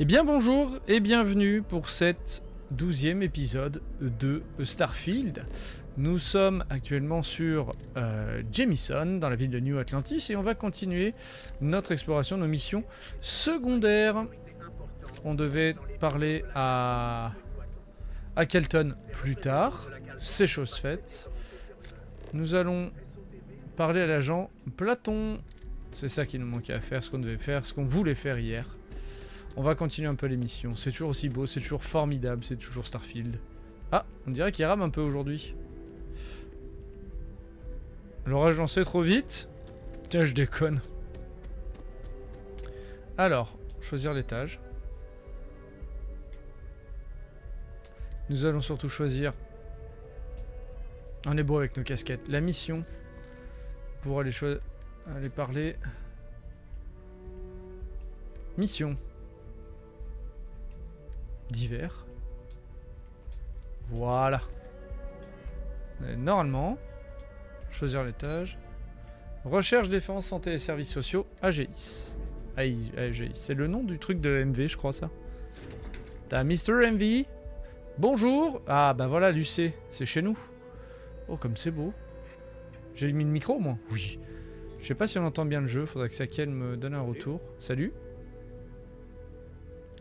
Eh bien bonjour et bienvenue pour cet douzième épisode de Starfield. Nous sommes actuellement sur euh, Jamison, dans la ville de New Atlantis, et on va continuer notre exploration, nos missions secondaires. On devait parler à, à Kelton plus tard, c'est chose faite. Nous allons parler à l'agent Platon. C'est ça qui nous manquait à faire, ce qu'on devait faire, ce qu'on voulait faire hier. On va continuer un peu l'émission. C'est toujours aussi beau, c'est toujours formidable, c'est toujours Starfield. Ah, on dirait qu'il rame un peu aujourd'hui. L'orage lancé trop vite Tiens, je déconne. Alors, choisir l'étage. Nous allons surtout choisir... On est beau avec nos casquettes. La mission. Pour aller, aller parler... Mission. Divers. Voilà. normalement, choisir l'étage. Recherche, défense, santé et services sociaux, AGIS. AGIS, c'est le nom du truc de MV, je crois ça. T'as Mr. MV Bonjour Ah bah voilà, Lucé, c'est chez nous. Oh, comme c'est beau. J'ai mis le micro, moi? Oui. Je sais pas si on entend bien le jeu, faudrait que Sakiel me donne un retour. Salut.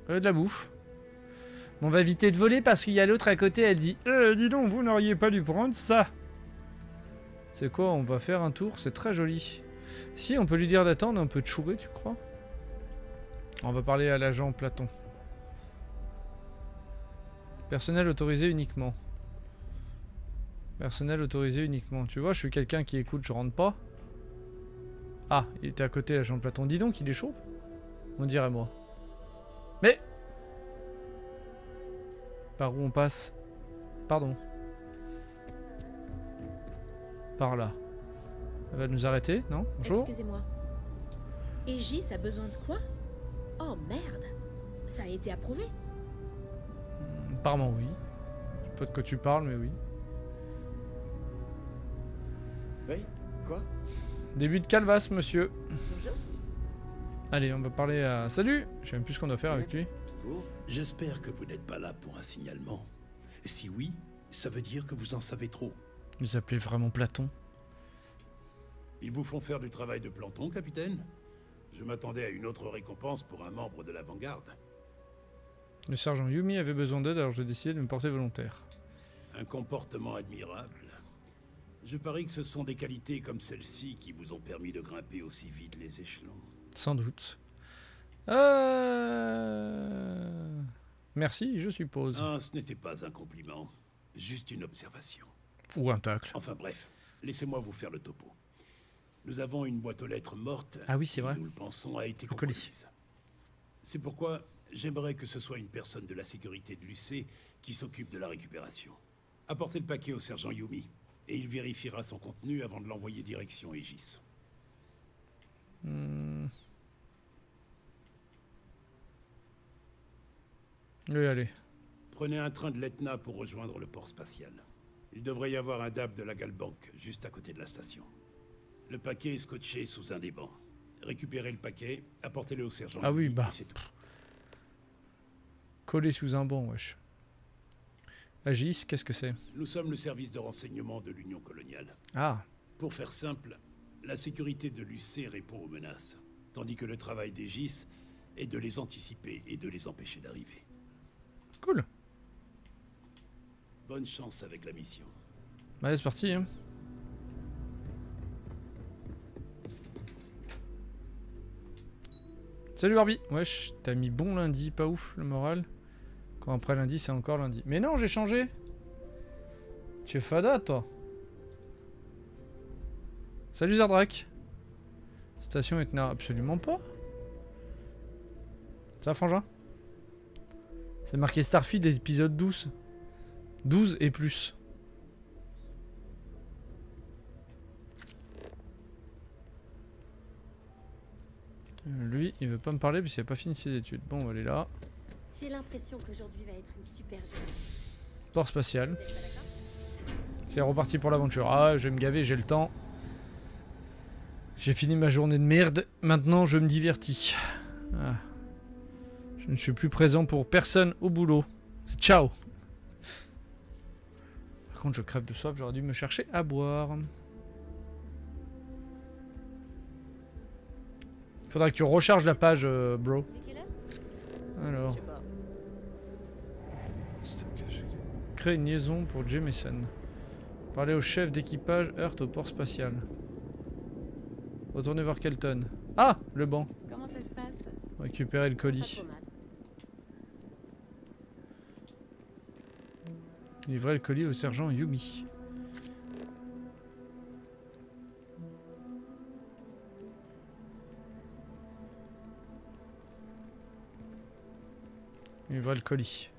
Euh, de la bouffe. On va éviter de voler parce qu'il y a l'autre à côté, elle dit Eh, dis donc, vous n'auriez pas dû prendre ça C'est quoi, on va faire un tour, c'est très joli. Si, on peut lui dire d'attendre un peu de chourer, tu crois? On va parler à l'agent Platon. Personnel autorisé uniquement. Personnel autorisé uniquement. Tu vois, je suis quelqu'un qui écoute, je rentre pas. Ah, il était à côté, l'agent Platon. Dis donc, il est chaud On dirait moi. Par où on passe Pardon. Par là. Elle va nous arrêter, non? Bonjour Excusez-moi. Aegis a besoin de quoi? Oh merde Ça a été approuvé Apparemment oui. Je sais pas de quoi tu parles, mais oui. Oui Quoi? Début de calvasse, monsieur. Bonjour. Allez, on va parler à... Salut Je sais même plus ce qu'on doit faire avec lui. Bonjour. J'espère que vous n'êtes pas là pour un signalement. Si oui, ça veut dire que vous en savez trop. Vous appelez vraiment Platon? Ils vous font faire du travail de planton, capitaine Je m'attendais à une autre récompense pour un membre de l'avant-garde. Le sergent Yumi avait besoin d'aide, alors j'ai décidé de me porter volontaire. Un comportement admirable. Je parie que ce sont des qualités comme celle-ci qui vous ont permis de grimper aussi vite les échelons. Sans doute. Euh... Merci, je suppose. Ah, ce n'était pas un compliment. Juste une observation. Ou un tacle. Enfin bref, laissez-moi vous faire le topo. Nous avons une boîte aux lettres morte. Ah oui, c'est vrai. Nous le pensons a été compromise. C'est pourquoi j'aimerais que ce soit une personne de la sécurité de l'UC qui s'occupe de la récupération. Apportez le paquet au sergent Yumi, et il vérifiera son contenu avant de l'envoyer direction Aegis. Hmm. Oui, allez. Prenez un train de l'Etna pour rejoindre le port spatial. Il devrait y avoir un DAB de la Galbank juste à côté de la station. Le paquet est scotché sous un des bancs. Récupérez le paquet, apportez-le au sergent. Ah oui, bah. c'est tout. Collé sous un banc, wesh. Agis, qu'est-ce que c'est? Nous sommes le service de renseignement de l'Union coloniale. Ah, Pour faire simple, la sécurité de l'UC répond aux menaces, tandis que le travail d'Aegis est de les anticiper et de les empêcher d'arriver. Cool. Bonne chance avec la mission. Allez, c'est parti. Hein. Salut Barbie. Wesh, t'as mis bon lundi, pas ouf le moral. Quand après lundi, c'est encore lundi. Mais non, j'ai changé. Tu es fada, toi. Salut Zardrak. Station Etna, absolument pas. Ça va, Frangin? C'est marqué Starfield épisode 12. 12 et plus. Lui, il veut pas me parler parce qu'il a pas fini ses études. Bon, on va aller là. J'ai l'impression qu'aujourd'hui va être une super journée. Port spatial. C'est reparti pour l'aventure. Ah, je vais me gaver, j'ai le temps. J'ai fini ma journée de merde. Maintenant, je me divertis. Ah. Je ne suis plus présent pour personne au boulot. Ciao Par contre, je crève de soif, j'aurais dû me chercher à boire. Faudra que tu recharges la page, euh, bro. Alors, créer une liaison pour Jameson. Parler au chef d'équipage Heart au port spatial. Retourner voir Kelton. Ah Le banc. Comment ça se passe? Récupérer le colis. trop mal. Livrer le colis au sergent Yumi. Livrer le colis.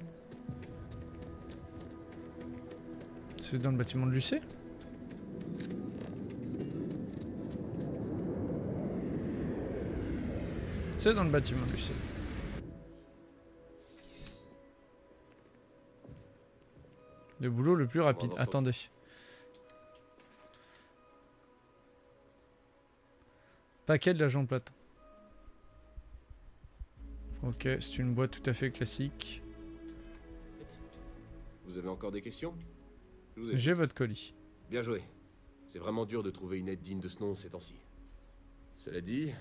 C'est dans le bâtiment de l'UC C'est dans le bâtiment de l'UC. Le boulot le plus rapide. Attendez. Paquet de l'agent Platon. Ok, c'est une boîte tout à fait classique. Vous avez encore des questions? J'ai votre colis. Bien joué. C'est vraiment dur de trouver une aide digne de ce nom ces temps-ci. Cela dit,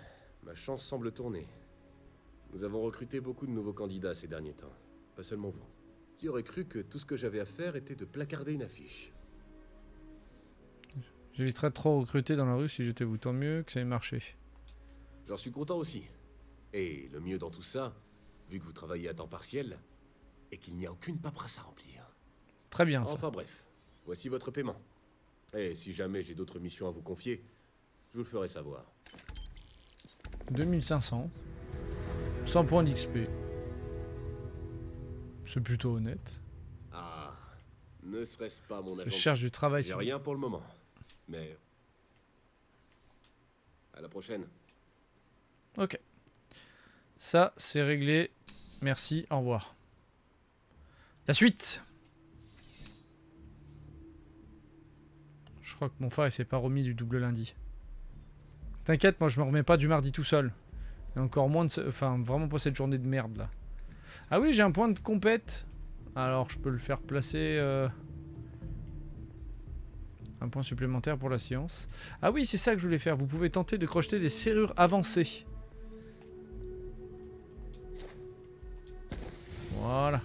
ma chance semble tourner. Nous avons recruté beaucoup de nouveaux candidats ces derniers temps. Pas seulement vous. Qui aurait cru que tout ce que j'avais à faire était de placarder une affiche J'éviterais de trop recruter dans la rue si j'étais vous. Tant mieux que ça ait marché. J'en suis content aussi. Et le mieux dans tout ça, vu que vous travaillez à temps partiel, est qu'il n'y a aucune paperasse à remplir. Très bien ça. Enfin bref, voici votre paiement. Et si jamais j'ai d'autres missions à vous confier, je vous le ferai savoir. 2500. 100 points d'XP. C'est plutôt honnête. Ah, ne serait-ce pas mon Je agent cherche du travail. J'ai rien pour le moment. Mais. À la prochaine. Ok. Ça, c'est réglé. Merci, au revoir. La suite Je crois que mon frère il s'est pas remis du double lundi. T'inquiète, moi je me remets pas du mardi tout seul. Et encore moins de... Enfin, vraiment pas cette journée de merde là. Ah oui, j'ai un point de compète. Alors, je peux le faire placer... euh, Un point supplémentaire pour la science. Ah oui, c'est ça que je voulais faire. Vous pouvez tenter de crocheter des serrures avancées. Voilà.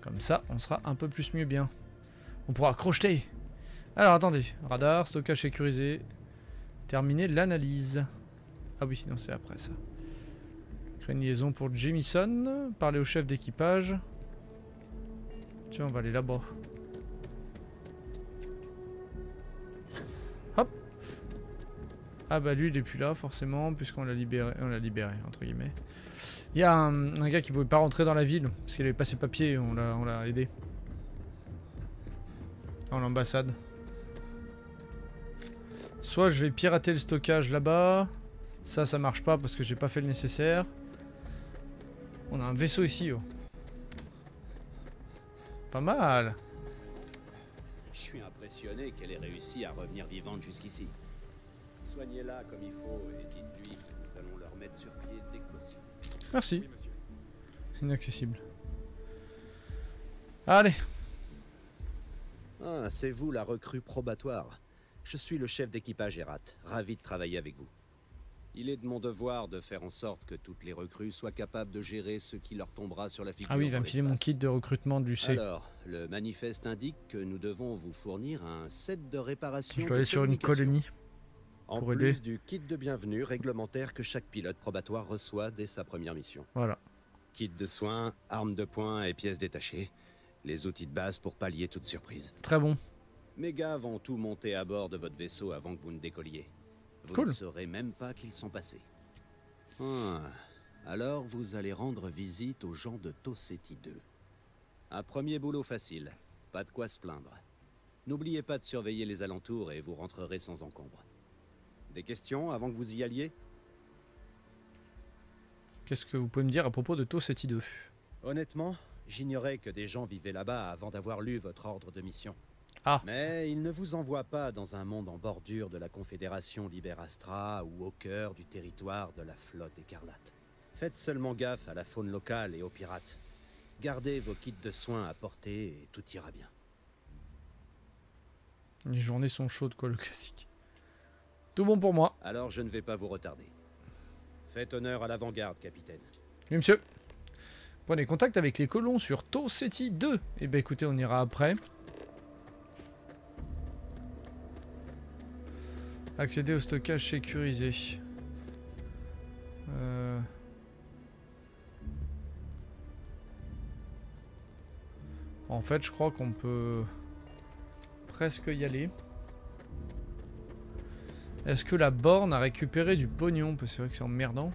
Comme ça, on sera un peu plus mieux bien. On pourra crocheter. Alors, attendez. Radar, stockage sécurisé. Terminer l'analyse. Ah oui, sinon c'est après ça. Créer une liaison pour Jamison. Parler au chef d'équipage. Tiens, on va aller là-bas. Hop. Ah bah lui, il est plus là, forcément, puisqu'on l'a libéré. On l'a libéré, entre guillemets. Il y a un, gars qui pouvait pas rentrer dans la ville parce qu'il avait pas ses papiers, on l'a, aidé. Dans l'ambassade. Soit je vais pirater le stockage là-bas. Ça, ça marche pas parce que j'ai pas fait le nécessaire. On a un vaisseau ici, oh. Pas mal. Je suis impressionné qu'elle ait réussi à revenir vivante jusqu'ici. Soignez-la comme il faut et dites-lui que nous allons le remettre sur pied dès que possible. Merci. Inaccessible. Allez. Ah, c'est vous la recrue probatoire. Je suis le chef d'équipage Erat, ravi de travailler avec vous. Il est de mon devoir de faire en sorte que toutes les recrues soient capables de gérer ce qui leur tombera sur la figure. Ah oui, il va me filer mon kit de recrutement de l'UC. Alors, le manifeste indique que nous devons vous fournir un set de réparation. Je dois aller sur une colonie. En pour plus aider. du kit de bienvenue réglementaire que chaque pilote probatoire reçoit dès sa première mission. Voilà. Kit de soins, armes de poing et pièces détachées. Les outils de base pour pallier toute surprise. Très bon. Mes gars vont tout monter à bord de votre vaisseau avant que vous ne décolliez. Vous Cool. ne saurez même pas qu'ils sont passés. Ah, alors vous allez rendre visite aux gens de Toseti 2. Un premier boulot facile, pas de quoi se plaindre. N'oubliez pas de surveiller les alentours et vous rentrerez sans encombre. Des questions avant que vous y alliez? Qu'est-ce que vous pouvez me dire à propos de Toseti 2 Honnêtement, j'ignorais que des gens vivaient là-bas avant d'avoir lu votre ordre de mission. Ah. Mais ils ne vous envoient pas dans un monde en bordure de la Confédération Liberastra ou au cœur du territoire de la flotte écarlate. Faites seulement gaffe à la faune locale et aux pirates. Gardez vos kits de soins à portée et tout ira bien. Les journées sont chaudes, quoi, le classique. Tout bon pour moi. Alors je ne vais pas vous retarder. Faites honneur à l'avant-garde, capitaine. Oui, monsieur. Prenez contact avec les colons sur To City 2. Eh ben écoutez, on ira après. Accéder au stockage sécurisé. Euh... En fait, je crois qu'on peut presque y aller. Est-ce que la borne a récupéré du pognon? Parce que c'est vrai que c'est emmerdant.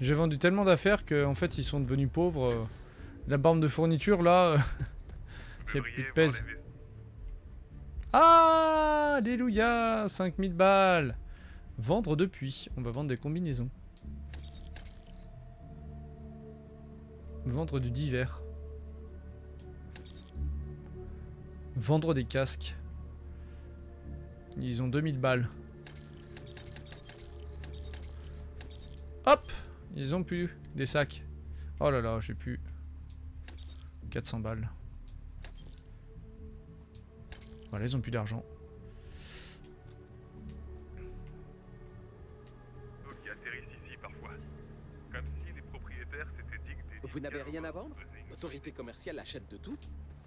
J'ai vendu tellement d'affaires qu'en fait ils sont devenus pauvres. Euh, La borne de fourniture là, euh, il n'y a plus de pèse. Ah Alléluia 5000 balles Vendre depuis. On va vendre des combinaisons. Vendre du divers. Vendre des casques. Ils ont 2000 balles. Hop Ils ont plus des sacs. Oh là là, j'ai plus 400 balles. Voilà, ils ont plus d'argent. Vous n'avez rien à vendre L'autorité commerciale achète de tout.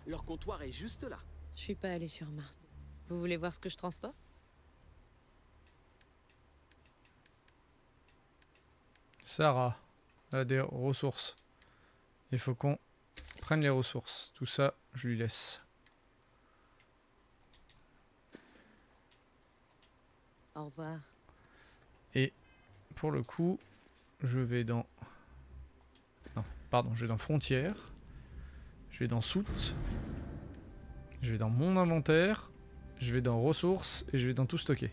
Leur comptoir est juste là. Je suis pas allée sur Mars. Vous voulez voir ce que je transporte? Sarah, elle a des ressources. Il faut qu'on prenne les ressources. Tout ça, je lui laisse. Au revoir. Pour le coup, je vais dans... Non, pardon, je vais dans Frontières. Je vais dans Soute. Je vais dans mon inventaire. Je vais dans Ressources. Et je vais dans Tout stocker.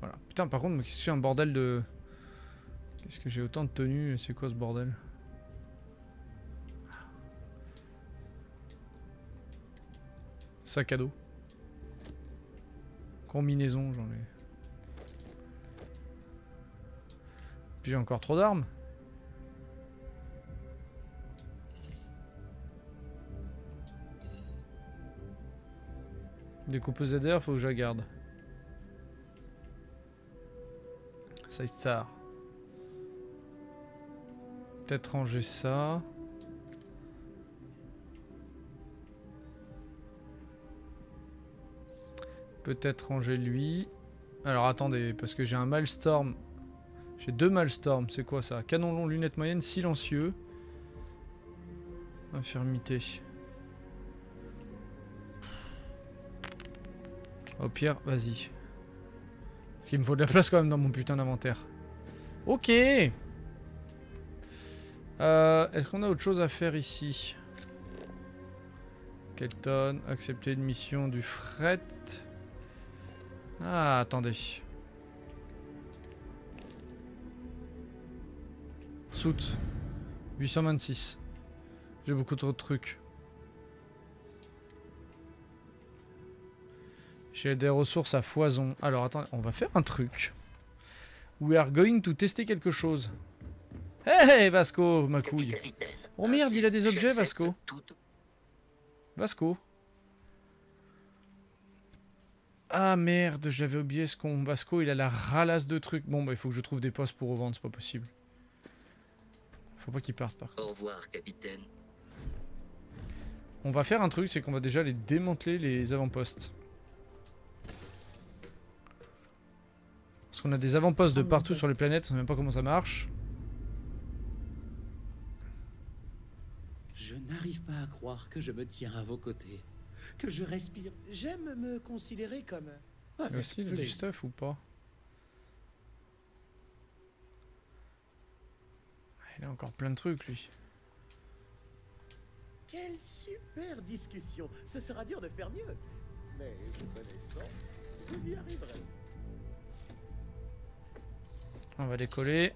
Voilà. Putain, par contre, qu'est-ce que j'ai un bordel de... Qu'est-ce que j'ai autant de tenues C'est quoi ce bordel? Sac à dos. Combinaison, j'en ai. J'ai encore trop d'armes. Découpeuse d'air, faut que je la garde. Side star. Peut-être ranger ça. Peut-être ranger lui. Alors attendez, parce que j'ai un Malstorm. J'ai deux Malstorm, c'est quoi ça? Canon long, lunettes moyennes, silencieux. Infirmité. Au pire, vas-y. Parce qu'il me faut de la place quand même dans mon putain d'inventaire. Ok Euh, Est-ce qu'on a autre chose à faire ici? Kelton, accepter une mission du fret. Ah, attendez. Soute. 826. J'ai beaucoup trop de trucs. J'ai des ressources à foison. Alors attends, on va faire un truc. We are going to tester quelque chose. Hey Vasco, ma couille. Oh merde, il a des objets Vasco. Vasco. Ah merde, j'avais oublié ce con. Vasco, il a la ralasse de trucs. Bon, bah il faut que je trouve des postes pour revendre, c'est pas possible. Faut pas qu'il parte par contre. Au revoir, capitaine. On va faire un truc, c'est qu'on va déjà les démanteler les avant-postes. Parce qu'on a des avant-postes de partout sur les planètes, on sait même pas comment ça marche. Je n'arrive pas à croire que je me tiens à vos côtés. Que je respire. J'aime me considérer comme. Il y a Avec aussi il a du stuff ou pas? Il a encore plein de trucs lui. Quelle super discussion. Ce sera dur de faire mieux. Mais vous connaissant, vous y arriverez. On va décoller.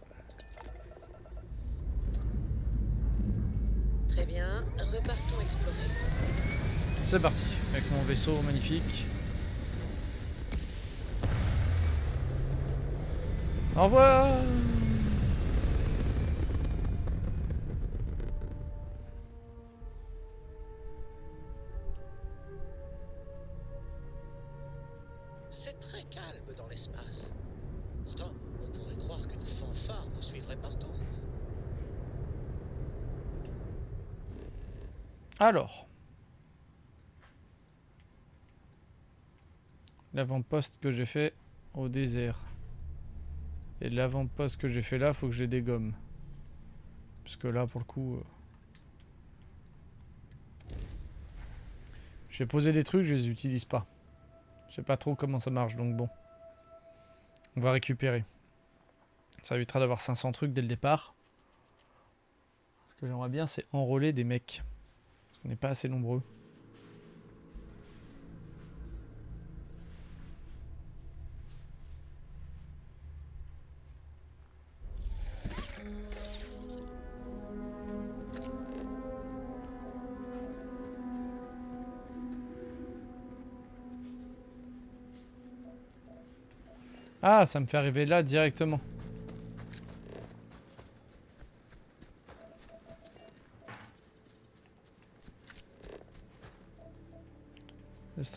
Très bien, repartons explorer. C'est parti, avec mon vaisseau magnifique. Au revoir Alors. L'avant-poste que j'ai fait au désert. Et l'avant-poste que j'ai fait là, faut que je les dégomme. Parce que là, pour le coup... euh, J'ai posé des trucs, je les utilise pas. Je sais pas trop comment ça marche, donc bon. On va récupérer. Ça évitera d'avoir 500 trucs dès le départ. Ce que j'aimerais bien, c'est enrôler des mecs. Parce n'est pas assez nombreux. Ah, ça me fait arriver là directement.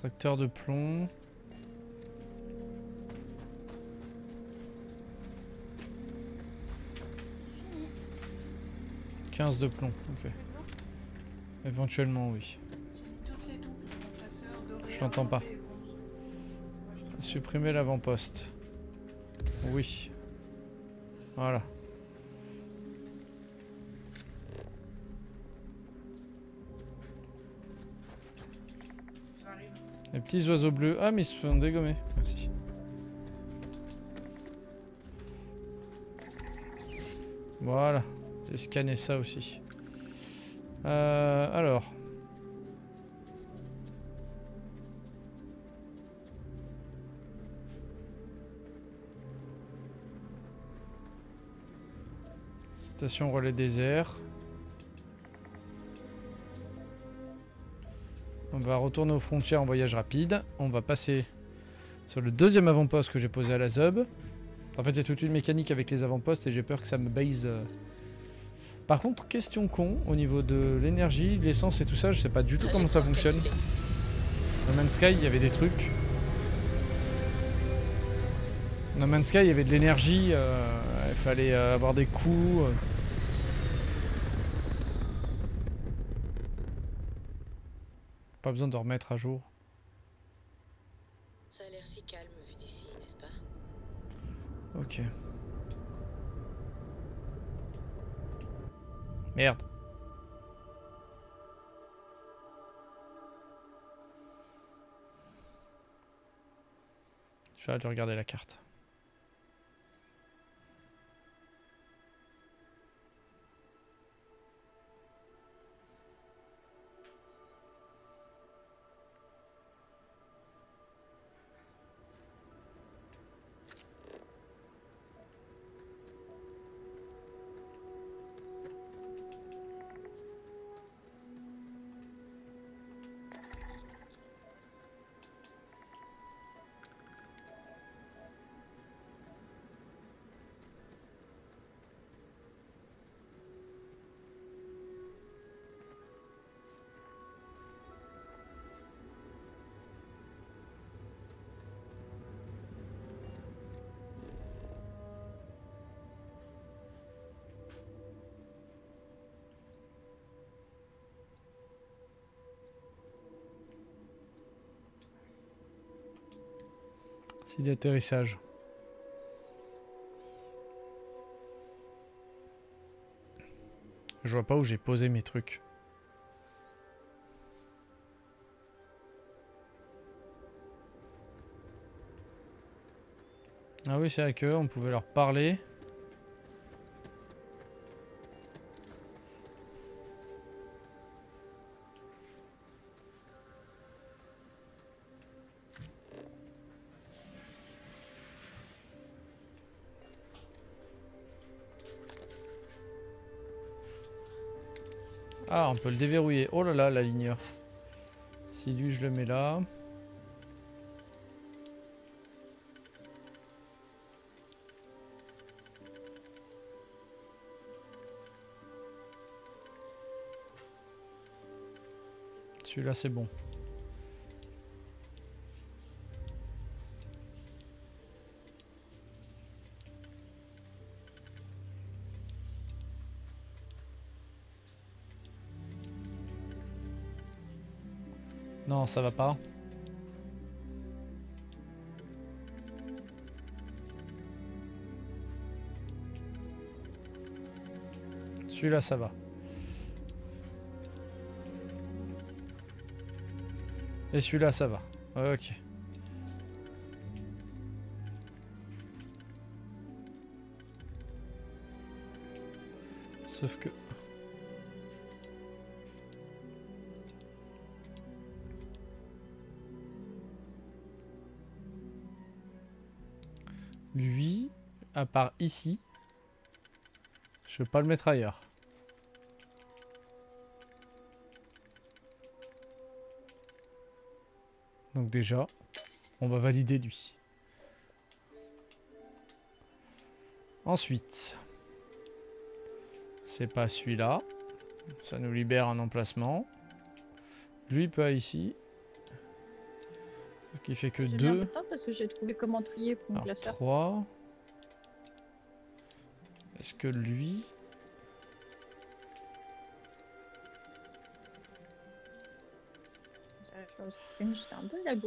Extracteur de plomb. « 15 de plomb, ok. Éventuellement, oui. Je l'entends pas. Supprimer l'avant-poste. Oui. Voilà. Les petits oiseaux bleus. Ah, mais ils se font dégommer. Merci. Voilà. J'ai scanné ça aussi. Euh, alors. Station relais désert. Va retourner aux frontières en voyage rapide. On va passer sur le deuxième avant-poste que j'ai posé à la ZUB. En fait, il y a toute une mécanique avec les avant-postes et j'ai peur que ça me base. euh. Par contre, question con, au niveau de l'énergie, de l'essence et tout ça, je sais pas du tout comment ça fonctionne. No Man's Sky, il y avait des trucs. No Man's Sky, il y avait de l'énergie, euh, il fallait euh, avoir des coups. euh. Pas besoin de remettre à jour. Ça a l'air si calme vu d'ici, n'est-ce pas? Ok. Merde. Je vais aller regarder la carte. D'atterrissage. Je vois pas où j'ai posé mes trucs. Ah oui, c'est vrai qu'eux, on pouvait leur parler. Peut le déverrouiller. Oh là là, la ligneur. Si lui, je le mets là. Celui-là, c'est bon. Ça va pas. Celui-là, ça va. Et celui-là, ça va. Ok. Sauf que... à part ici, je peux pas le mettre ailleurs. Donc déjà, on va valider lui. Ensuite, c'est pas celui-là. Ça nous libère un emplacement. Lui peut aller ici. Ce qui fait que J'ai mis un 2. peu de temps parce que j'ai trouvé comment trier pour mon Alors classeur. 3.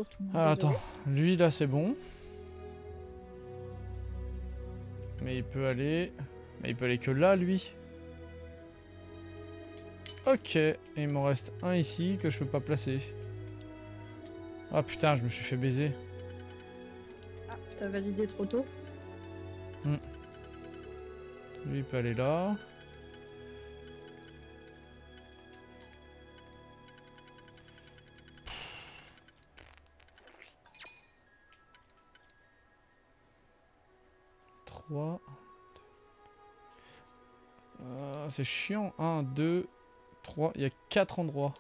Tout le monde. Ah, désolé. attends, lui là c'est bon. Mais il peut aller... Mais il peut aller que là lui. Ok, et il m'en reste un ici que je peux pas placer. Ah putain, je me suis fait baiser. Ah, t'as validé trop tôt. Lui il peut aller là. Euh, c'est chiant. 1, 2, 3. Il y a 4 endroits.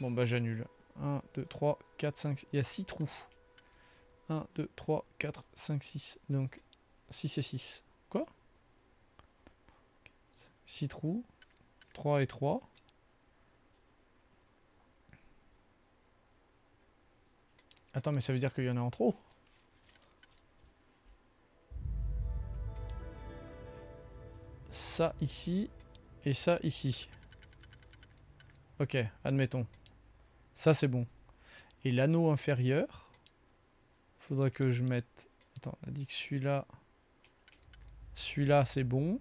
Bon bah j'annule. 1, 2, 3, 4, 5. Il y a 6 trous. 1, 2, 3, 4, 5, 6. Donc 6 et 6. Quoi? 6 trous. 3 et 3. Attends, mais ça veut dire qu'il y en a en trop? Ça ici et ça ici. Ok, admettons. Ça c'est bon. Et l'anneau inférieur, faudrait que je mette... Attends, on a dit que celui-là... Celui-là c'est bon.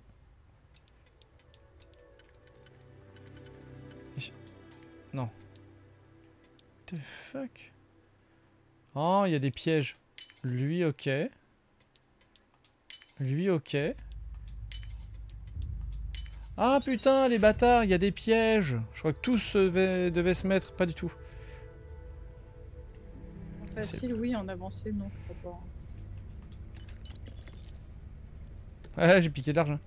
Non. The fuck? Oh, il y a des pièges. Lui, ok. Lui, ok. Ah putain, les bâtards, il y a des pièges. Je crois que tous devaient, devaient se mettre. Pas du tout. Facile, oui, en avancé, non, je crois pas. Ouais, j'ai piqué de l'argent.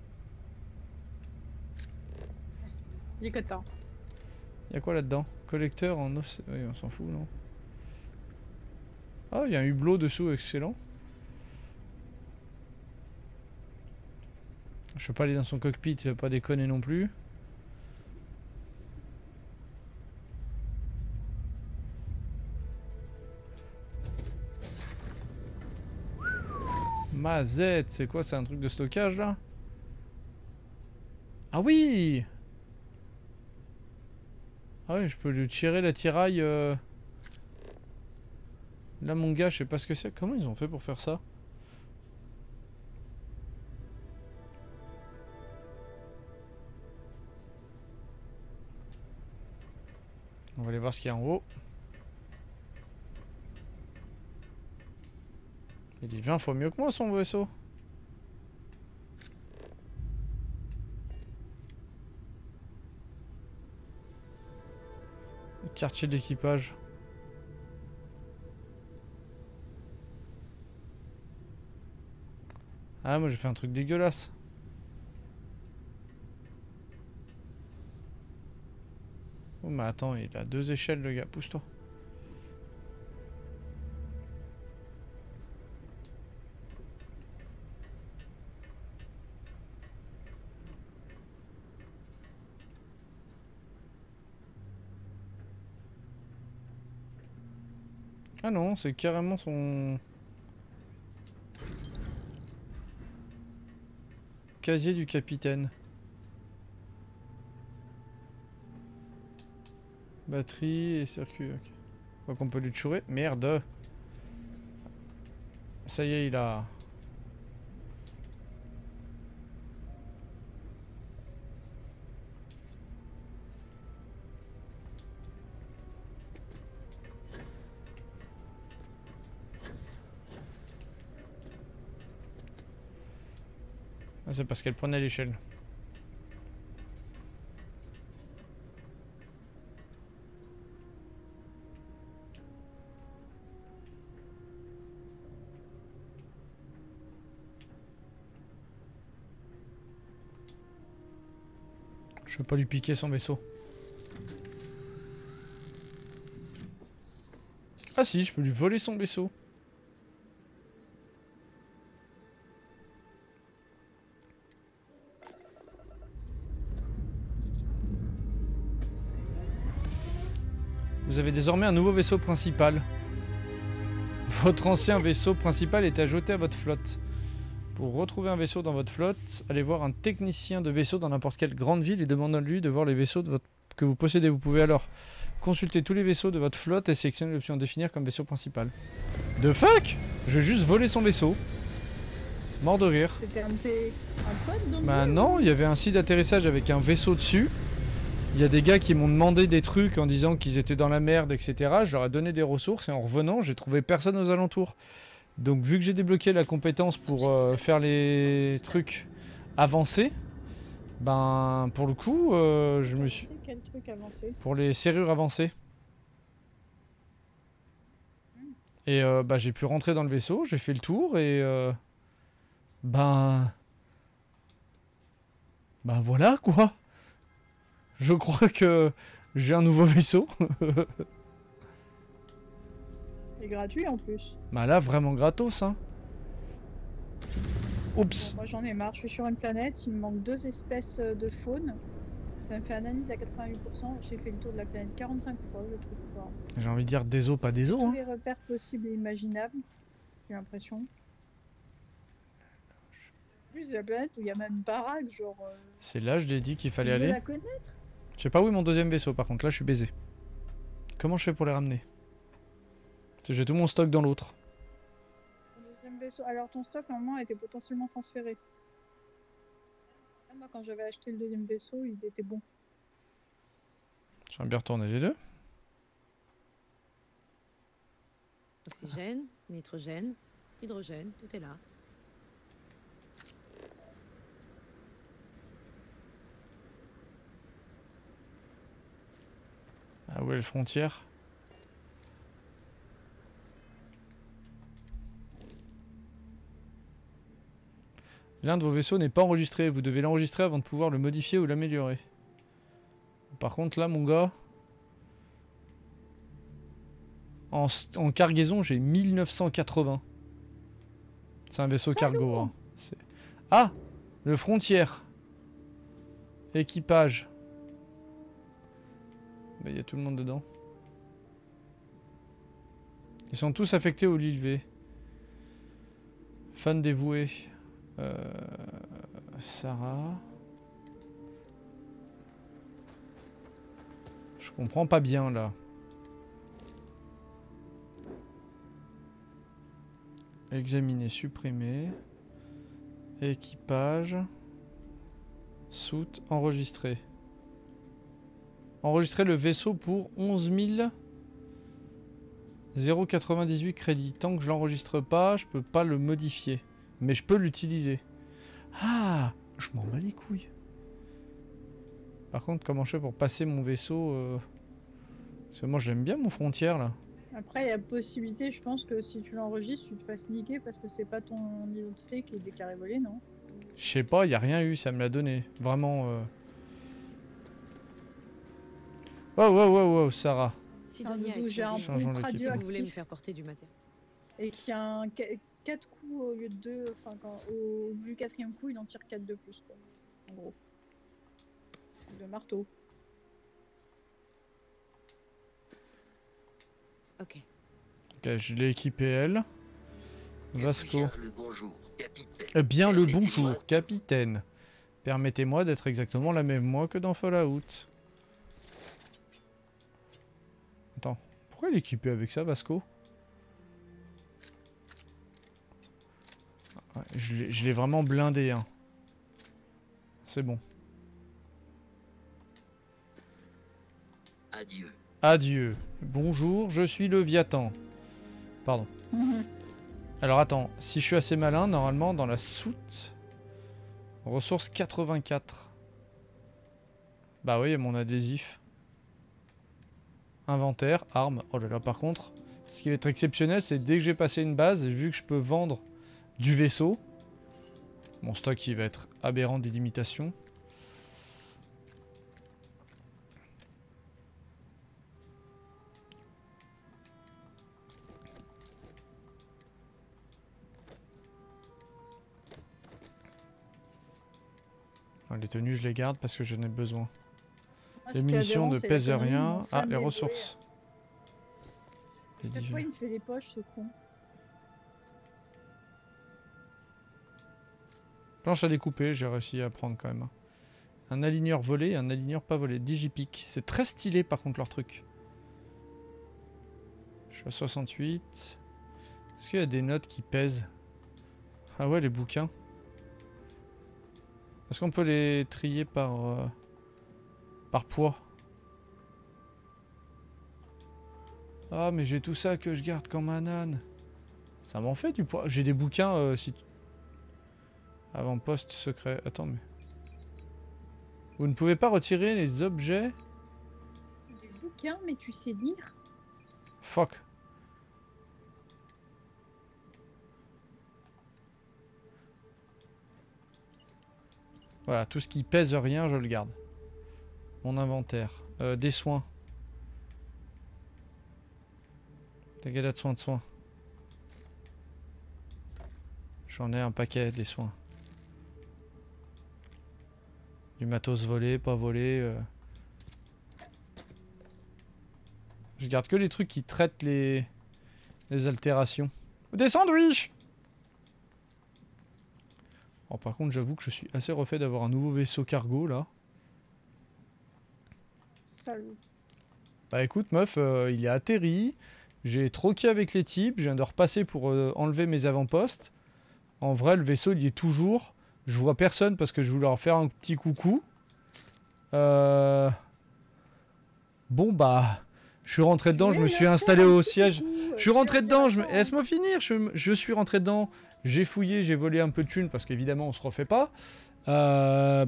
Il est cotin. Il y a quoi là-dedans? Collecteur en os. Oui, on s'en fout, non? Ah, il y a un hublot dessous, excellent. Je peux pas aller dans son cockpit, pas déconner non plus. Mazette, c'est quoi? C'est un truc de stockage là? Ah oui Ah ouais, je peux lui tirer la tiraille. euh. Là, mon gars, je sais pas ce que c'est. Comment ils ont fait pour faire ça? On va aller voir ce qu'il y a en haut. Il dit 20 fois mieux que moi son vaisseau. Quartier d'équipage. Ah moi j'ai fait un truc dégueulasse. Oh mais attends, il a deux échelles le gars, pousse-toi. Non, c'est carrément son... Casier du capitaine. Batterie et circuit, ok. Quoi qu'on peut lui chourer. Merde Ça y est, il a... Ah, c'est parce qu'elle prenait l'échelle. Je vais pas lui piquer son vaisseau. Ah si, je peux lui voler son vaisseau. Désormais un nouveau vaisseau principal. Votre ancien vaisseau principal est ajouté à votre flotte. Pour retrouver un vaisseau dans votre flotte, allez voir un technicien de vaisseau dans n'importe quelle grande ville et demandez-lui de voir les vaisseaux de votre... que vous possédez. Vous pouvez alors consulter tous les vaisseaux de votre flotte et sélectionner l'option définir comme vaisseau principal. De fuck Je vais juste voler son vaisseau. Mort de rire. C'était un un pote Bah non, il y avait un site d'atterrissage avec un vaisseau dessus. Il y a des gars qui m'ont demandé des trucs en disant qu'ils étaient dans la merde, etc. Je leur ai donné des ressources et en revenant, j'ai trouvé personne aux alentours. Donc vu que j'ai débloqué la compétence pour euh, faire les trucs avancés, ben pour le coup, euh, je me suis... C'est quel truc avancé? Pour les serrures avancées. Et euh, bah, j'ai pu rentrer dans le vaisseau, j'ai fait le tour et... ben... Ben voilà quoi Je crois que j'ai un nouveau vaisseau. C'est gratuit en plus. bah là, vraiment gratos, hein. Oups. Bon, moi j'en ai marre, je suis sur une planète, il me manque deux espèces euh, de faune. Ça me fait analyse à 88%, j'ai fait le tour de la planète 45 fois, je trouve pas. J'ai envie de dire des os, pas des os, Tous hein. les repères possibles et imaginables, j'ai l'impression. Plus, c'est la planète où il y a même baraque, genre. euh, C'est là, je l'ai dit qu'il fallait je aller. la connaître. Je sais pas où est mon deuxième vaisseau, par contre, là, je suis baisé. Comment je fais pour les ramener? J'ai tout mon stock dans l'autre. Ton deuxième vaisseau. Alors ton stock normalement était potentiellement transféré. Moi quand j'avais acheté le deuxième vaisseau, il était bon. J'aimerais bien retourner les deux. Oxygène, nitrogène, hydrogène, tout est là. Ah où est la frontière? L'un de vos vaisseaux n'est pas enregistré. Vous devez l'enregistrer avant de pouvoir le modifier ou l'améliorer. Par contre, là, mon gars... En, cargaison, j'ai 1980. C'est un vaisseau cargo. hein. Ah Le frontière. Équipage. Il y a tout le monde dedans. Ils sont tous affectés au Lille V. Fan dévoué. Euh, Sarah. Je comprends pas bien là. Examiner, supprimer. Équipage. Soute, enregistrer. Enregistrer le vaisseau pour 11 098 crédits. Tant que je l'enregistre pas, je peux pas le modifier. Mais je peux l'utiliser. Ah Je m'en bats les couilles. Par contre, comment je fais pour passer mon vaisseau euh, Parce que moi j'aime bien mon frontière là. Après il y a possibilité, je pense que si tu l'enregistres, tu te fasses niquer parce que c'est pas ton identité qui est déclaré volé, non? Je sais pas, y a rien eu, ça me l'a donné. Vraiment. Euh... Oh, wow, wow, wow, Sarah. Sidonia, j'ai un Changeons l'équipe. si vous voulez me faire porter du matériel. et qui a un 4 coups au lieu de 2, enfin quand, au bout du quatrième coup il en tire 4 de plus quoi. En gros. De marteau. Ok. Ok, je l'ai équipé elle. Vasco. le bonjour, capitaine. Eh bien le bonjour, capitaine. Permettez-moi d'être exactement la même moi que dans Fallout. Pourquoi il est équipé avec ça, Vasco? Ouais, Je l'ai- vraiment blindé, hein. C'est bon. Adieu. Adieu. Bonjour, je suis le Viatan. Pardon. Alors attends, si je suis assez malin, normalement dans la soute, ressource 84. Bah oui, il y a mon adhésif. Inventaire, armes. Oh là là, par contre, ce qui va être exceptionnel, c'est dès que j'ai passé une base, vu que je peux vendre du vaisseau, mon stock il va être aberrant des limitations. Les tenues, je les garde parce que j'en ai besoin. Les munitions ne pèsent rien. Ah, les ressources. Fois, il me fait des poches, ce con. Planche à découper, j'ai réussi à prendre quand même. Un aligneur volé et un aligneur pas volé. Digipic. C'est très stylé par contre leur truc. Je suis à 68. Est-ce qu'il y a des notes qui pèsent? Ah ouais, les bouquins. Est-ce qu'on peut les trier par, euh, par poids Ah, mais j'ai tout ça que je garde comme un âne. Ça m'en fait du poids. J'ai des bouquins euh, si tu- Avant-poste secret. Attends, mais. Vous ne pouvez pas retirer les objets? Des bouquins, mais tu sais lire Fuck. Voilà, tout ce qui pèse rien, je le garde. Mon inventaire. Euh, des soins. Tagada de soins de soins? J'en ai un paquet des soins. Du matos volé, pas volé. euh. Je garde que les trucs qui traitent les, les altérations. Des sandwichs Oh, par contre, j'avoue que je suis assez refait d'avoir un nouveau vaisseau cargo là. Bah écoute, meuf, euh, il est atterri. J'ai troqué avec les types. Je viens de repasser pour euh, enlever mes avant-postes. En vrai, le vaisseau, il y est toujours. Je vois personne parce que je voulais leur faire un petit coucou. Euh... Bon, bah. Je suis rentré dedans, je me suis installé au siège. Je suis rentré dedans, je me... laisse-moi finir. Je, je suis rentré dedans, j'ai fouillé, j'ai volé un peu de thunes parce qu'évidemment, on se refait pas. Euh,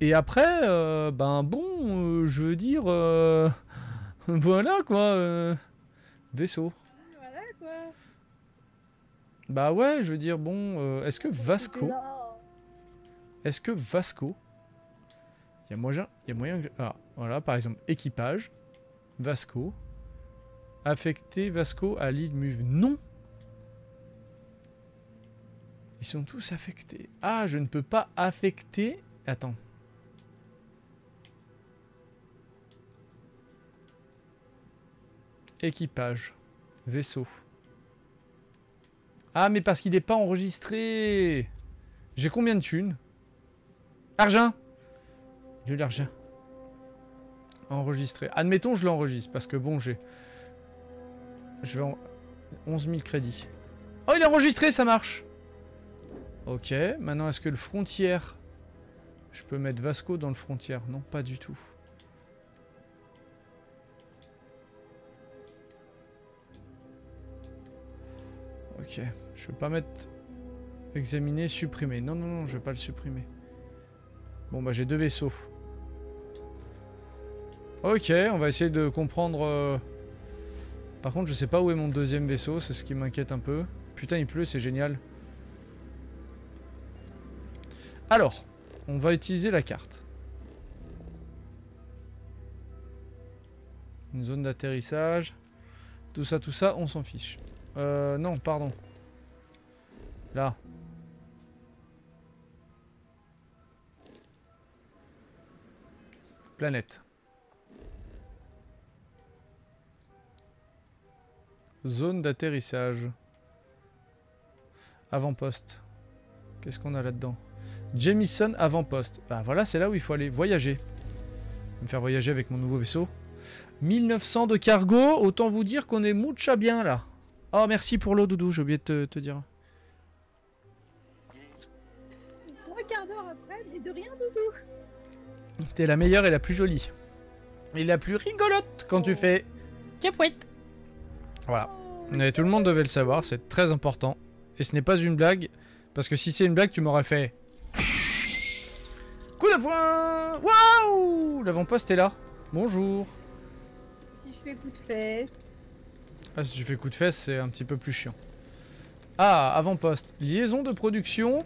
Et après, euh, ben bon, euh, je veux dire. euh, Voilà quoi. Vaisseau. Voilà quoi. Bah ouais, je veux dire, bon, est-ce que Vasco. Est-ce que Vasco. Il y a moyen. Il y a moyen que. Ah, voilà, par exemple, équipage. Vasco. Affecter Vasco à l'île Muve. Non Ils sont tous affectés. Ah, je ne peux pas affecter. Attends. Équipage. Vaisseau. Ah, mais parce qu'il n'est pas enregistré. J'ai combien de thunes? Argent où l'argent Enregistré. Admettons, je l'enregistre parce que bon, j'ai. Je vais en. 11 000 crédits. Oh, il est enregistré, ça marche Ok, maintenant, est-ce que le frontière. Je peux mettre Vasco dans le frontière? Non, pas du tout. Ok, je vais pas mettre examiner, supprimer. Non, non, non, je vais pas le supprimer. Bon, bah j'ai deux vaisseaux. Ok, on va essayer de comprendre. euh, Par contre, je sais pas où est mon deuxième vaisseau, c'est ce qui m'inquiète un peu. Putain, il pleut, c'est génial. Alors, on va utiliser la carte. Une zone d'atterrissage. Tout ça, tout ça, on s'en fiche. Euh, non, pardon. Là. Planète. Zone d'atterrissage. Avant-poste. Qu'est-ce qu'on a là-dedans? Jamison avant-poste. Bah voilà, c'est là où il faut aller. Voyager. Me faire voyager avec mon nouveau vaisseau. 1900 de cargo, autant vous dire qu'on est mucha bien là. Oh, merci pour l'eau, Doudou, j'ai oublié de te, te dire. Trois quarts d'heure après, mais de rien du tout. T'es la meilleure et la plus jolie. Et la plus rigolote quand tu fais capouette. Voilà. Mais tout le monde devait le savoir, c'est très important. Et ce n'est pas une blague, parce que si c'est une blague, tu m'aurais fait. Coup de poing Waouh L'avant-poste est là. Bonjour. Si je fais coup de fesse. Ah, si tu fais coup de fesse, c'est un petit peu plus chiant. Ah, avant-poste. Liaison de production.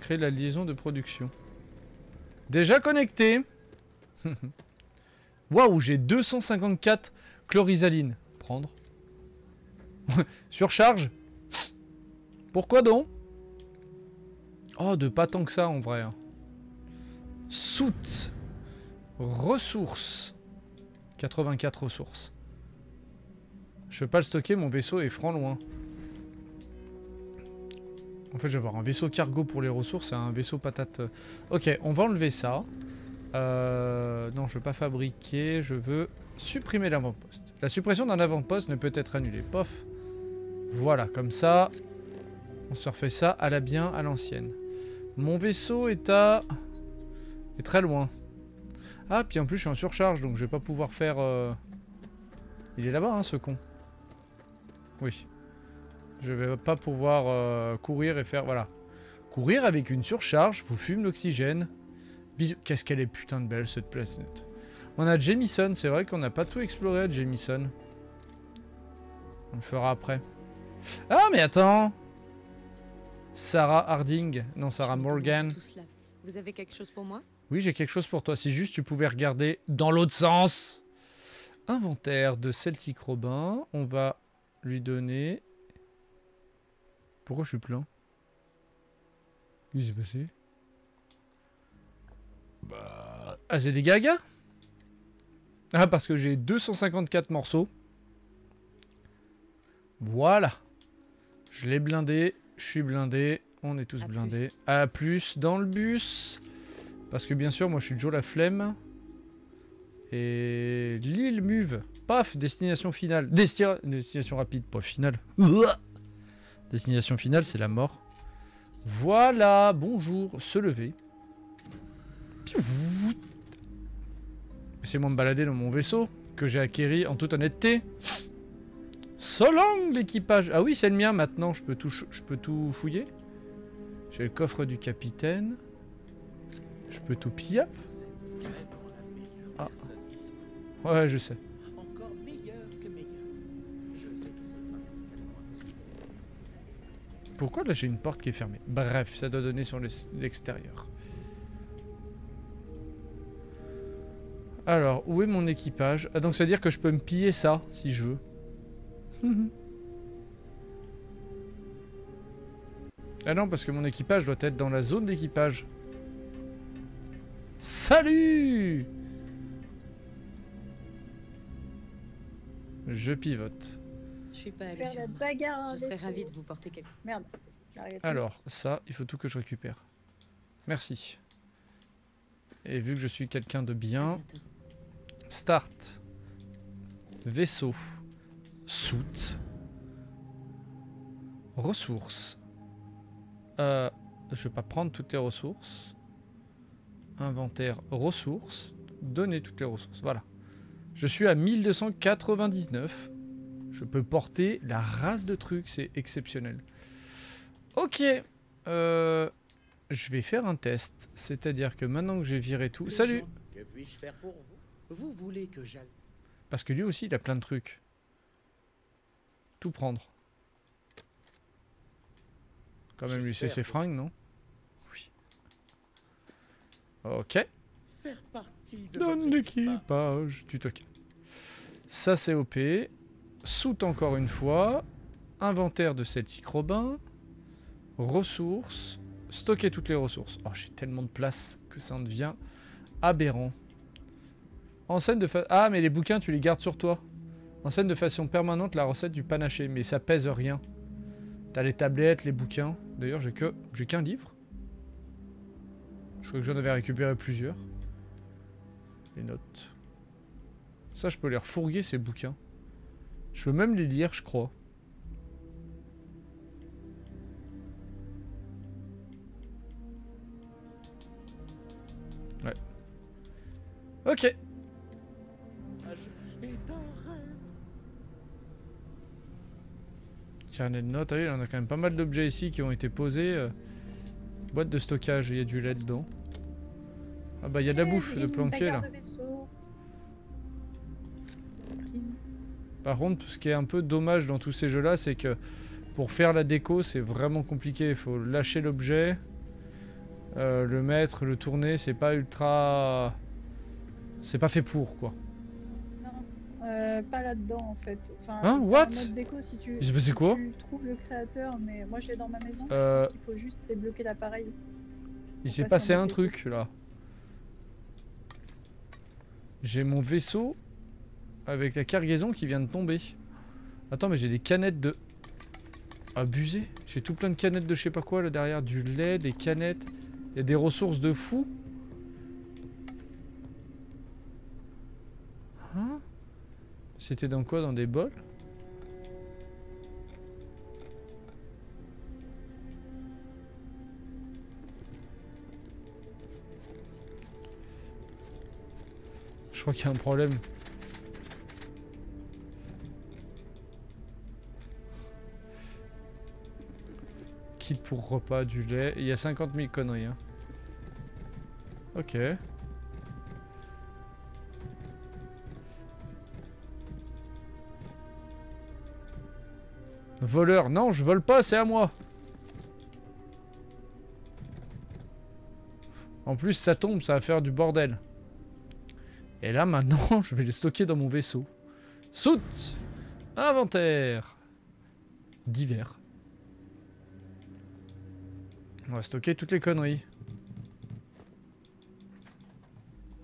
Créer la liaison de production. Déjà connecté. Waouh, j'ai 254 chlorisaline. Prendre. Surcharge. Pourquoi donc? Oh, de pas tant que ça en vrai. hein. Soute. Ressources. 84 ressources. Je peux pas le stocker, mon vaisseau est franc loin. En fait, je vais avoir un vaisseau cargo pour les ressources et un vaisseau patate. Ok, on va enlever ça. Euh, non, je veux pas fabriquer, je veux supprimer l'avant-poste. La suppression d'un avant-poste ne peut être annulée. Pof. Voilà, comme ça, on se refait ça à la bien, à l'ancienne. Mon vaisseau est à... est très loin. Ah, puis en plus, je suis en surcharge, donc je vais pas pouvoir faire... euh, Il est là-bas, hein, ce con. Oui. Je vais pas pouvoir euh, courir et faire... Voilà. Courir avec une surcharge, vous fume l'oxygène. Bisous. Qu'est-ce qu'elle est putain de belle, cette planète. On a Jamison, c'est vrai qu'on n'a pas tout exploré à Jamison. On le fera après. Ah, mais attends Sarah Harding. Non, Sarah Morgan. Vous avez quelque chose pour moi? Oui, j'ai quelque chose pour toi. Si juste tu pouvais regarder dans l'autre sens. Inventaire de Celtic Robin. On va lui donner... Pourquoi je suis plein? Qu'est-ce qui s'est passé? Ah, c'est des gagas? Ah, parce que j'ai 254 morceaux. Voilà. Je l'ai blindé. Je suis blindé. On est tous À blindés. plus. À plus dans le bus. Parce que bien sûr, moi je suis Joe la flemme. Et l'île Muve. Paf, destination finale. Desti- destination rapide, pas finale. Destination finale, c'est la mort. Voilà, bonjour, se lever. De me balader dans mon vaisseau, que j'ai acquéri en toute honnêteté. So long, l'équipage. Ah oui, c'est le mien maintenant, je peux tout, je peux tout fouiller. J'ai le coffre du capitaine. Je peux tout piller. Ah. Ouais, je sais. Encore meilleur que meilleur. Je sais que c'est pratiquement Pourquoi là j'ai une porte qui est fermée? Bref, ça doit donner sur l'ex- l'extérieur. Alors, où est mon équipage? Ah donc ça veut dire que je peux me piller ça, si je veux. ah non, parce que mon équipage doit être dans la zone d'équipage. Salut Je pivote. Je suis pas allée Faire sur Je serais ravie de vous porter quelque Merde. Alors, ça, il faut tout que je récupère. Merci. Et vu que je suis quelqu'un de bien, start. Vaisseau. Soute. Ressources. Euh, je vais pas prendre toutes les ressources. Inventaire ressources. Donner toutes les ressources. Voilà. Je suis à 1299. Je peux porter la race de trucs, c'est exceptionnel. Ok. Euh, je vais faire un test. C'est-à-dire que maintenant que j'ai viré tout... Salut j'en- Que puis-je faire pour vous? Vous voulez que j'aille Parce que lui aussi, il a plein de trucs. Tout prendre. Quand même, lui, c'est ses fringues, non? Oui. Ok. faire partie de Donne l'équipage. Tu toques. Ça, c'est OP. Soute encore une fois. Inventaire de Celtic Robin. Ressources. Stocker toutes les ressources. Oh, j'ai tellement de place que ça en devient aberrant. En scène de fa... Ah, mais les bouquins, tu les gardes sur toi. En scène de façon permanente, la recette du panaché. Mais ça pèse rien. T'as les tablettes, les bouquins. D'ailleurs, j'ai que... J'ai qu'un livre. Je crois que j'en avais récupéré plusieurs. Les notes. Ça, je peux les refourguer, ces bouquins. Je peux même les lire, je crois. Ouais. Ok. Carnet de notes, ah oui, on a quand même pas mal d'objets ici qui ont été posés. euh. Boîte de stockage, il y a du lait dedans. Ah bah il y a de la bouffe de planquer là. Par contre, ce qui est un peu dommage dans tous ces jeux-là, c'est que pour faire la déco, c'est vraiment compliqué. Il faut lâcher l'objet, euh, le mettre, le tourner. C'est pas ultra. C'est pas fait pour quoi. Non, euh, pas là-dedans en fait. Enfin, Hein, what? déco, si tu, Il s'est passé quoi? tu trouves le créateur, mais moi je l'ai dans ma maison. Euh. qu'il faut juste débloquer l'appareil. Il s'est passé un déco. truc là. J'ai mon vaisseau avec la cargaison qui vient de tomber. Attends, mais j'ai des canettes de. Abusé. J'ai tout plein de canettes de je sais pas quoi là derrière. Du lait, des canettes. Il y a des ressources de fou. Hein? C'était dans quoi? Dans des bols? Je crois qu'il y a un problème. Kit pour repas, du lait. Il y a 50 000 conneries. Hein. Ok. Voleur, non, je vole pas, c'est à moi. En plus, ça tombe, ça va faire du bordel. Et là, maintenant, je vais les stocker dans mon vaisseau. Soute Inventaire Divers. On va stocker toutes les conneries.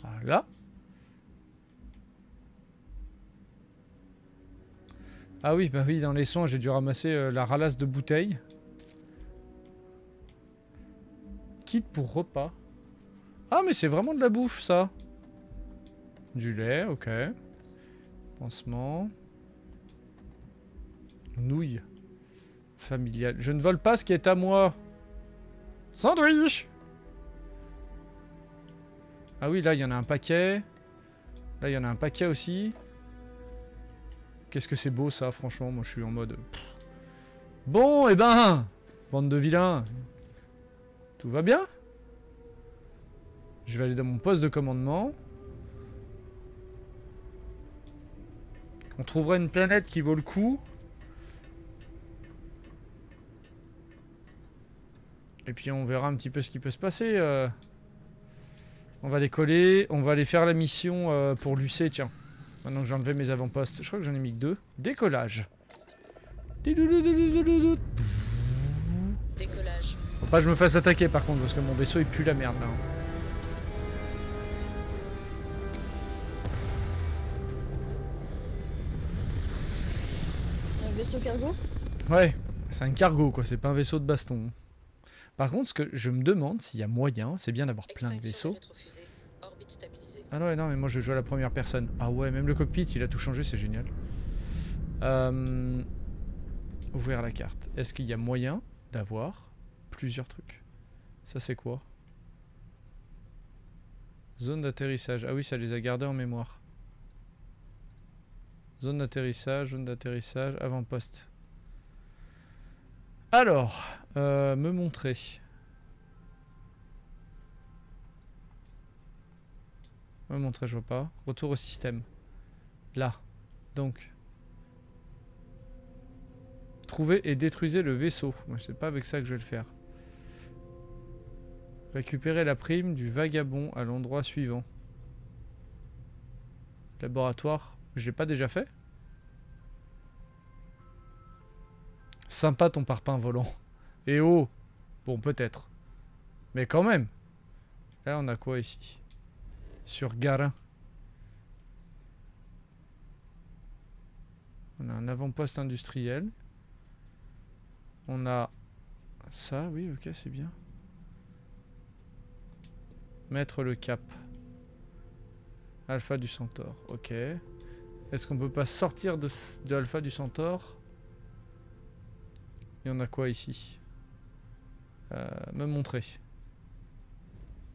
Voilà. Ah oui, bah oui, dans les soins, j'ai dû ramasser euh, la ralasse de bouteilles. Kit pour repas. Ah, mais c'est vraiment de la bouffe, ça. Du lait, ok. Pansement. Nouilles. Familial. Je ne vole pas ce qui est à moi. Sandwich Ah oui, là, il y en a un paquet. Là, il y en a un paquet aussi. Qu'est-ce que c'est beau, ça, franchement. Moi, je suis en mode... Bon, eh ben Bande de vilains. Tout va bien Je vais aller dans mon poste de commandement. On trouvera une planète qui vaut le coup. Et puis on verra un petit peu ce qui peut se passer. euh. On va décoller, on va aller faire la mission euh, pour Lucé, tiens. Maintenant que j'ai enlevé mes avant-postes. Je crois que j'en ai mis que deux. Décollage. Décollage. Faut pas que je me fasse attaquer par contre, parce que mon vaisseau il pue la merde là. Vaisseau cargo Ouais, c'est un cargo quoi, c'est pas un vaisseau de baston. Par contre, ce que je me demande s'il y a moyen, c'est bien d'avoir plein de vaisseaux. Ah non, mais moi je joue à la première personne. Ah ouais, même le cockpit, il a tout changé, c'est génial. Euh, Ouvrir la carte. Est-ce qu'il y a moyen d'avoir plusieurs trucs? Ça c'est quoi? Zone d'atterrissage. Ah oui, ça les a gardés en mémoire. Zone d'atterrissage, zone d'atterrissage, avant-poste. Alors, euh, me montrer. Me montrer, je vois pas. Retour au système. Là. Donc. Trouvez et détruisez le vaisseau. Moi, c'est pas avec ça que je vais le faire. Récupérer la prime du vagabond à l'endroit suivant. Laboratoire. Je l'ai pas déjà fait Sympa ton parpaing volant. Et oh Bon, peut-être. Mais quand même. Là, on a quoi ici? Sur Garin. On a un avant-poste industriel. On a ça, oui, ok, c'est bien. Mettre le cap. Alpha du Centaure, ok. Est-ce qu'on peut pas sortir de, de Alpha du Centaure? Il y en a quoi ici? Euh, Me montrer.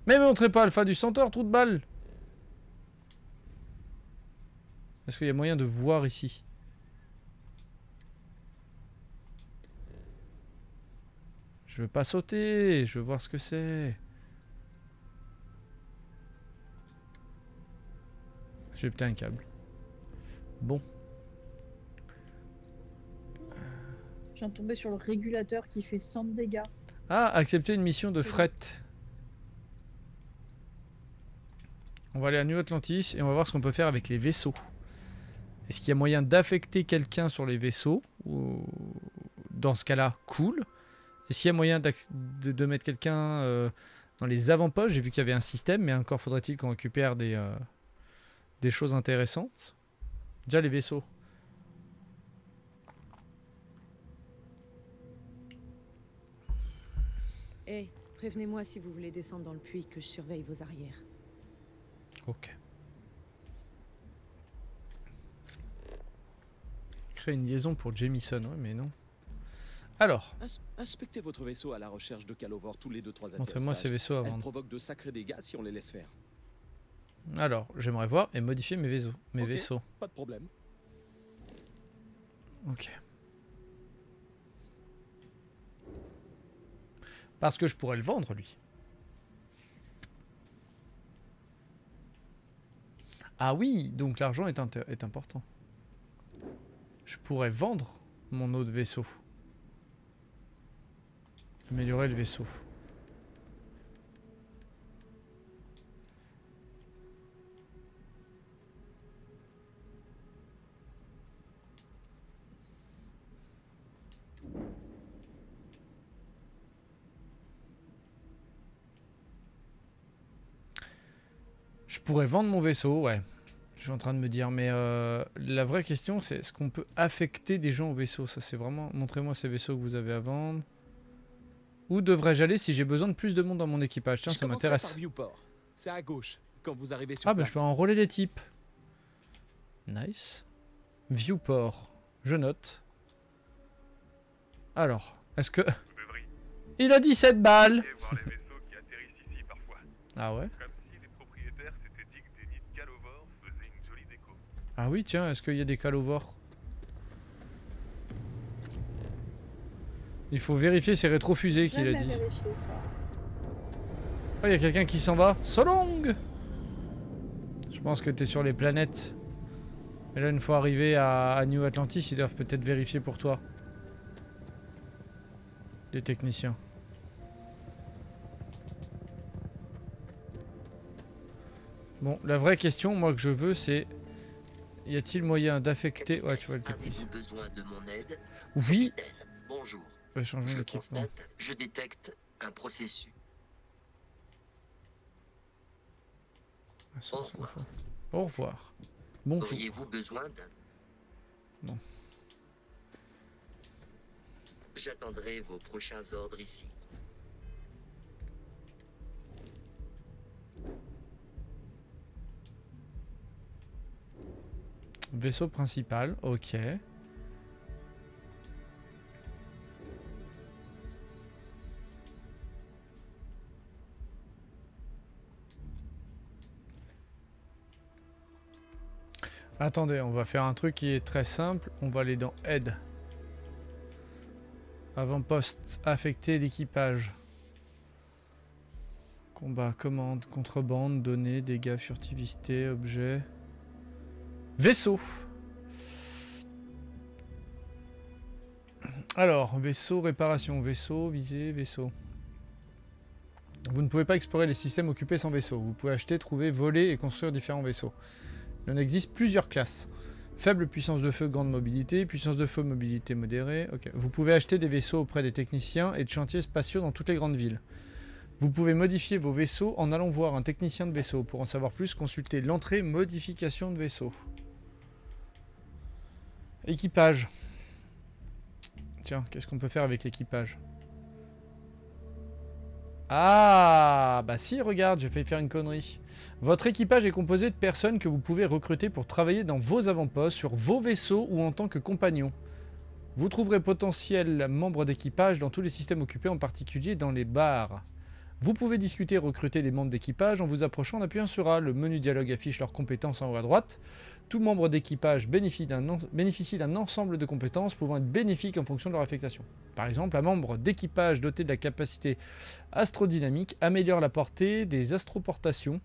Mais me montrez pas Alpha du Centaure, trou de balle Est-ce qu'il y a moyen de voir ici? Je veux pas sauter, je veux voir ce que c'est. J'ai peut-être un câble. Bon. Je viens de tomber sur le régulateur qui fait 100 de dégâts. Ah, accepter une mission de fret. On va aller à New Atlantis et on va voir ce qu'on peut faire avec les vaisseaux. Est-ce qu'il y a moyen d'affecter quelqu'un sur les vaisseaux Ou- Dans ce cas-là, cool. Est-ce qu'il y a moyen de, de mettre quelqu'un euh, dans les avant-postes? J'ai vu qu'il y avait un système, mais encore faudrait-il qu'on récupère des, euh, des choses intéressantes. Déjà les vaisseaux. Eh, prévenez-moi si vous voulez descendre dans le puits que je surveille vos arrières. Ok. Créer une liaison pour Jamison, ouais, mais non. Alors, Ins- Inspectez votre vaisseau à la recherche de Calovor tous les 2-3 Montrez-moi ces vaisseaux Elle vendre. provoque de sacrés dégâts si on les laisse faire. Alors, j'aimerais voir et modifier mes vaisseaux. Mes Ok, vaisseaux. Pas de problème. Ok. Parce que je pourrais le vendre, lui. Ah oui, donc l'argent est important. Je pourrais vendre mon autre vaisseau. Améliorer le vaisseau. Pourrais vendre mon vaisseau, ouais. Je suis en train de me dire, mais euh, la vraie question, c'est est-ce qu'on peut affecter des gens au vaisseau? Ça, c'est vraiment. Montrez-moi ces vaisseaux que vous avez à vendre. Où devrais-je aller si j'ai besoin de plus de monde dans mon équipage? Tiens, Je ça m'intéresse. par Viewport. C'est à gauche, quand vous arrivez sur Ah, bah je peux enrôler des types. Nice. Viewport. Je note. Alors, est-ce que. Il a 17 balles. Ah ouais Comme si les propriétaires s'étaient dit que des nids de Calovor faisaient une jolie déco. Ah oui, tiens, est-ce qu'il y a des calovores Il faut vérifier ses rétrofusées qu'il a dit. ça. Oh, il y a quelqu'un qui s'en va. So long Je pense que t'es sur les planètes. Mais là, une fois arrivé à, à New Atlantis, ils doivent peut-être vérifier pour toi. Les techniciens. Bon, la vraie question, moi, que je veux, c'est... Y a-t-il moyen d'affecter... Ouais, tu vois le technicien. Avez-vous besoin de mon aide Oui Bonjour. Je d'équipement. constate, je détecte un processus. Ah. Au revoir. Bonjour. Auriez-vous besoin d'un... Non. J'attendrai vos prochains ordres ici. Vaisseau principal, ok. Attendez, on va faire un truc qui est très simple. On va aller dans aide. Avant-poste, affecter l'équipage. Combat, commande, contrebande, données, dégâts, furtivité, objet. Vaisseau. Alors, vaisseau, réparation, vaisseau, visée, vaisseau. Vous ne pouvez pas explorer les systèmes occupés sans vaisseau. Vous pouvez acheter, trouver, voler et construire différents vaisseaux. Il en existe plusieurs classes. Faible puissance de feu, grande mobilité, puissance de feu, mobilité modérée. Vous pouvez acheter des vaisseaux auprès des techniciens et de chantiers spatiaux dans toutes les grandes villes. Vous pouvez modifier vos vaisseaux en allant voir un technicien de vaisseau. Pour en savoir plus, consultez l'entrée modification de vaisseau. Équipage. Tiens, qu'est-ce qu'on peut faire avec l'équipage? Ah, bah si, regarde, j'ai failli faire une connerie. Votre équipage est composé de personnes que vous pouvez recruter pour travailler dans vos avant-postes, sur vos vaisseaux ou en tant que compagnons. Vous trouverez potentiels membres d'équipage dans tous les systèmes occupés, en particulier dans les bars. Vous pouvez discuter et recruter des membres d'équipage en vous approchant en appuyant sur A. Le menu dialogue affiche leurs compétences en haut à droite. Tout membre d'équipage bénéficie d'un ensemble de compétences pouvant être bénéfiques en fonction de leur affectation. Par exemple, un membre d'équipage doté de la capacité astrodynamique améliore la portée des astroportations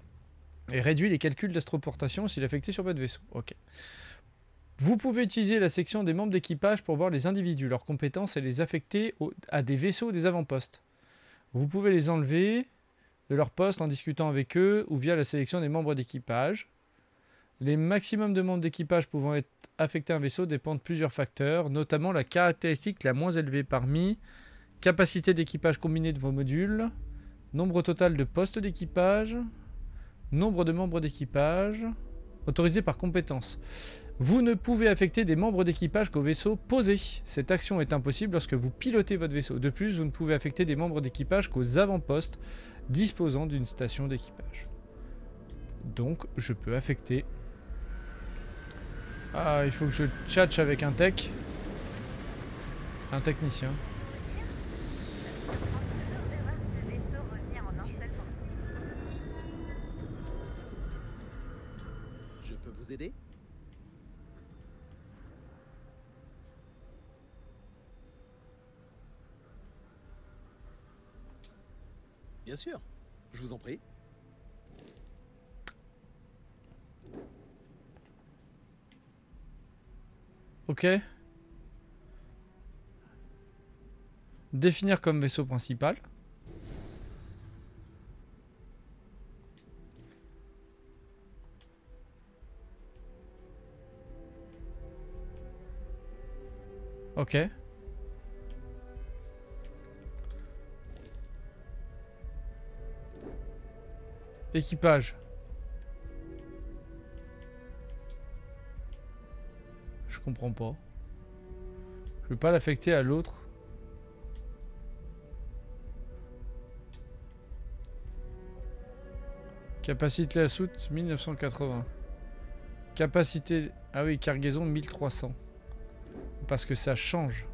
et réduit les calculs d'astroportation s'il est affecté sur votre vaisseau. Vous pouvez utiliser la section des membres d'équipage pour voir les individus, leurs compétences et les affecter à des vaisseaux des avant-postes. Vous pouvez les enlever de leur poste en discutant avec eux ou via la sélection des membres d'équipage. Les maximums de membres d'équipage pouvant être affectés à un vaisseau dépendent de plusieurs facteurs, notamment la caractéristique la moins élevée parmi capacité d'équipage combinée de vos modules, nombre total de postes d'équipage, nombre de membres d'équipage, autorisé par compétence. Vous ne pouvez affecter des membres d'équipage qu'au vaisseau posé. Cette action est impossible lorsque vous pilotez votre vaisseau. De plus, vous ne pouvez affecter des membres d'équipage qu'aux avant-postes disposant d'une station d'équipage. Donc, je peux affecter... Ah, il faut que je tchatche avec un tech. Un technicien. Je peux vous aider? Bien sûr, je vous en prie. Ok. Définir comme vaisseau principal. Ok. Équipage. Comprends pas. Je peux pas l'affecter à l'autre. Capacité la soute 1980. Capacité... Ah oui, cargaison 1300. Parce que ça change.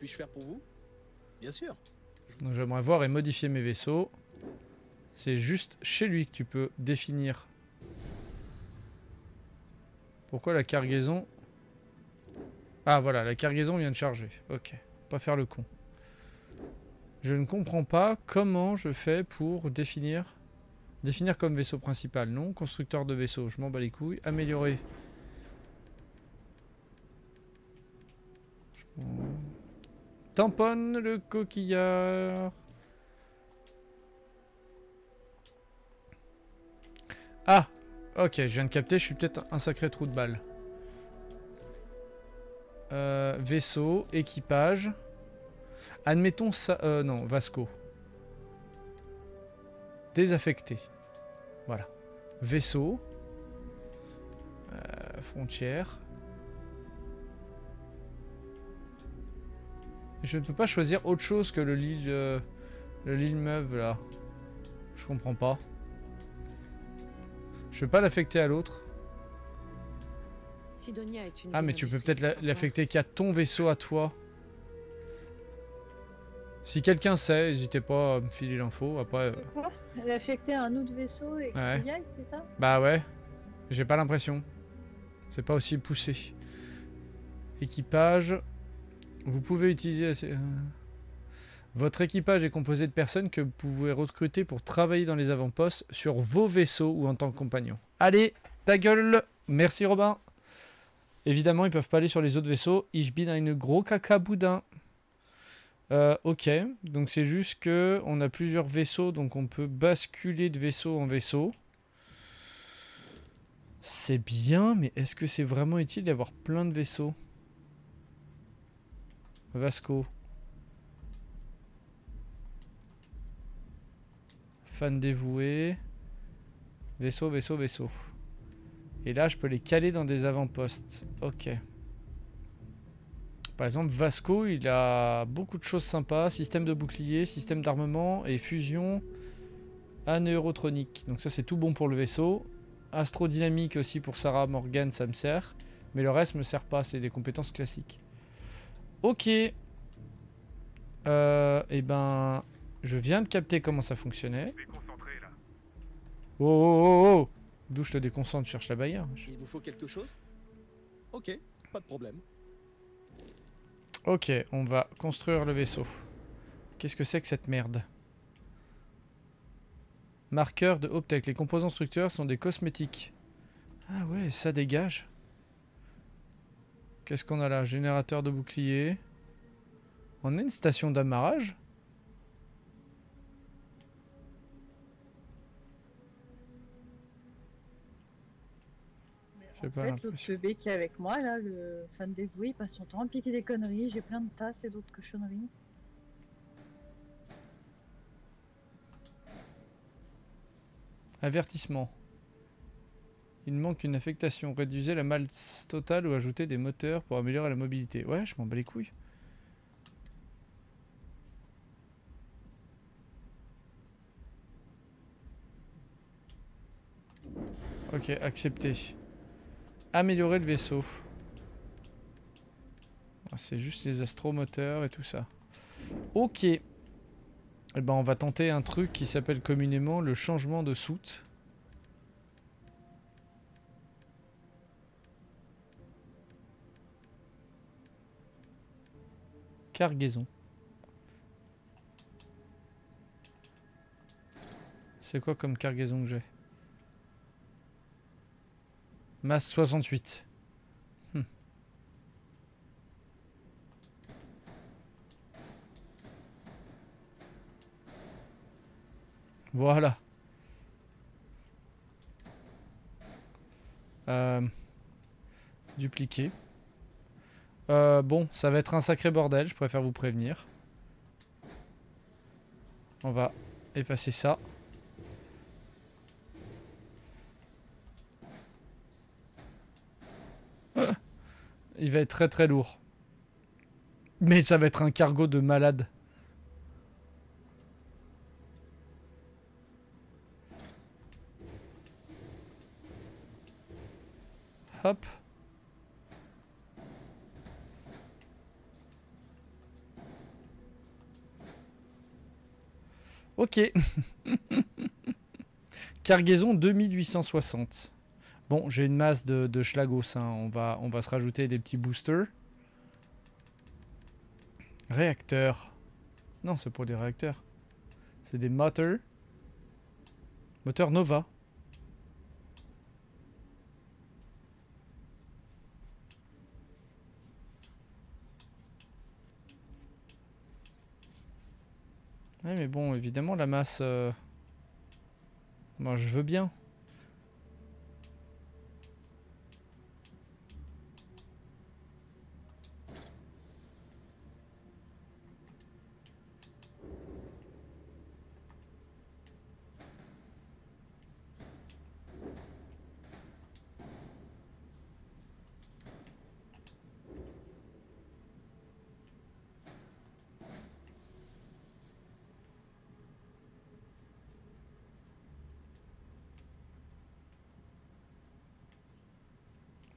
Puis-je faire pour vous? Bien sûr. Donc j'aimerais voir et modifier mes vaisseaux. C'est juste chez lui que tu peux définir. Pourquoi la cargaison Ah voilà, la cargaison vient de charger. Ok, pas faire le con. Je ne comprends pas comment je fais pour définir... Définir comme vaisseau principal, non. Constructeur de vaisseau, je m'en bats les couilles. Améliorer. Je Tamponne le coquillard. Ah Ok, je viens de capter, je suis peut-être un sacré trou de balle. Euh, vaisseau, équipage. Admettons ça... Euh, non, Vasco. Désaffecté. Voilà. Vaisseau. Euh, frontière. Je ne peux pas choisir autre chose que le Lille... euh, le Lille Meuve, là. Je comprends pas. Je peux pas l'affecter à l'autre. Sidonia est une Ah, mais tu peux peut-être l'affecter qu'à ton vaisseau à toi. Si quelqu'un sait, n'hésitez pas à me filer l'info. Après, euh, Quoi? Elle a affecté à un autre vaisseau et Ouais. qu'il y aille, c'est ça? Bah ouais, j'ai pas l'impression. C'est pas aussi poussé. Équipage. Vous pouvez utiliser. euh, Votre équipage est composé de personnes que vous pouvez recruter pour travailler dans les avant-postes sur vos vaisseaux ou en tant que compagnon. Allez, ta gueule Merci Robin Évidemment, ils peuvent pas aller sur les autres vaisseaux. Ich bin ein gros caca boudin. Euh, ok, donc c'est juste que on a plusieurs vaisseaux, donc on peut basculer de vaisseau en vaisseau. C'est bien, mais est-ce que c'est vraiment utile d'avoir plein de vaisseaux? Vasco. Fan dévoué. Vaisseau, vaisseau, vaisseau. Et là, je peux les caler dans des avant-postes. Ok. Par exemple, Vasco, il a beaucoup de choses sympas. Système de bouclier, système d'armement et fusion anérotronique. Donc ça, c'est tout bon pour le vaisseau. Astrodynamique aussi pour Sarah Morgan, ça me sert. Mais le reste me sert pas, c'est des compétences classiques. Ok. Euh, et ben, je viens de capter comment ça fonctionnait. Oh oh oh oh D'où je te déconcentre, je cherche la bailleur. Il vous faut quelque chose? Ok, pas de problème. Ok, on va construire le vaisseau. Qu'est-ce que c'est que cette merde? Marqueur de Optech. Les composants structeurs sont des cosmétiques. Ah ouais, ça dégage. Qu'est-ce qu'on a là? Générateur de bouclier. On a une station d'amarrage En pas fait, l'autre bébé qui est avec moi, là, le fan dévoué, il passe son temps à piquer des conneries. J'ai plein de tasses et d'autres cochonneries. Avertissement. Il manque une affectation. Réduisez la masse totale ou ajoutez des moteurs pour améliorer la mobilité. Ouais, je m'en bats les couilles. Ok, accepté. Améliorer le vaisseau. Ah, C'est juste les astromoteurs et tout ça. Ok. Eh ben, on va tenter un truc qui s'appelle communément le changement de soute. Cargaison. C'est quoi comme cargaison que j'ai? Masse 68. Hmm. Voilà. Euh, dupliquer. Euh, bon, ça va être un sacré bordel, je préfère vous prévenir. On va effacer ça. Il va être très très lourd. Mais ça va être un cargo de malade. Hop. Ok. Cargaison 2860. Bon, j'ai une masse de, de schlagos. hein. On, va, on va se rajouter des petits boosters. Réacteurs. Non, c'est pour des réacteurs. C'est des moteurs. Moteur Nova. Mais bon, évidemment, la masse... euh, Moi, je veux bien.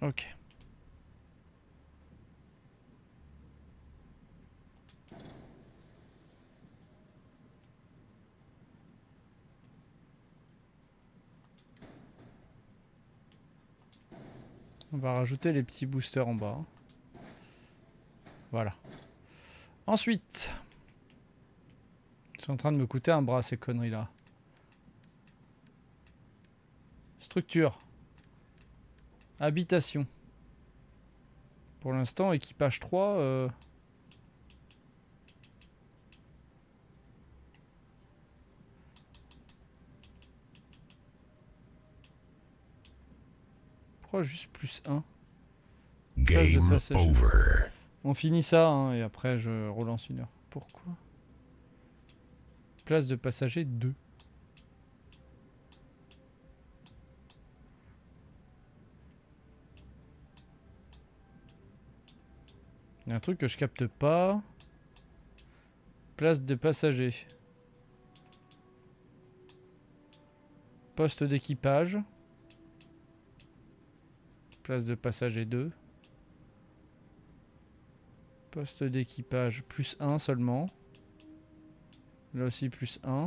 Ok. On va rajouter les petits boosters en bas. Voilà. Ensuite. C'est en train de me coûter un bras ces conneries là. Structure. Habitation. Pour l'instant, équipage 3. euh, juste plus 1. Game over. On finit ça hein, et après je relance une heure. Pourquoi? Place de passager 2. Il y a un truc que je capte pas. Place de passager. Poste d'équipage. Place de passagers 2. Poste d'équipage plus 1 seulement. Là aussi plus 1.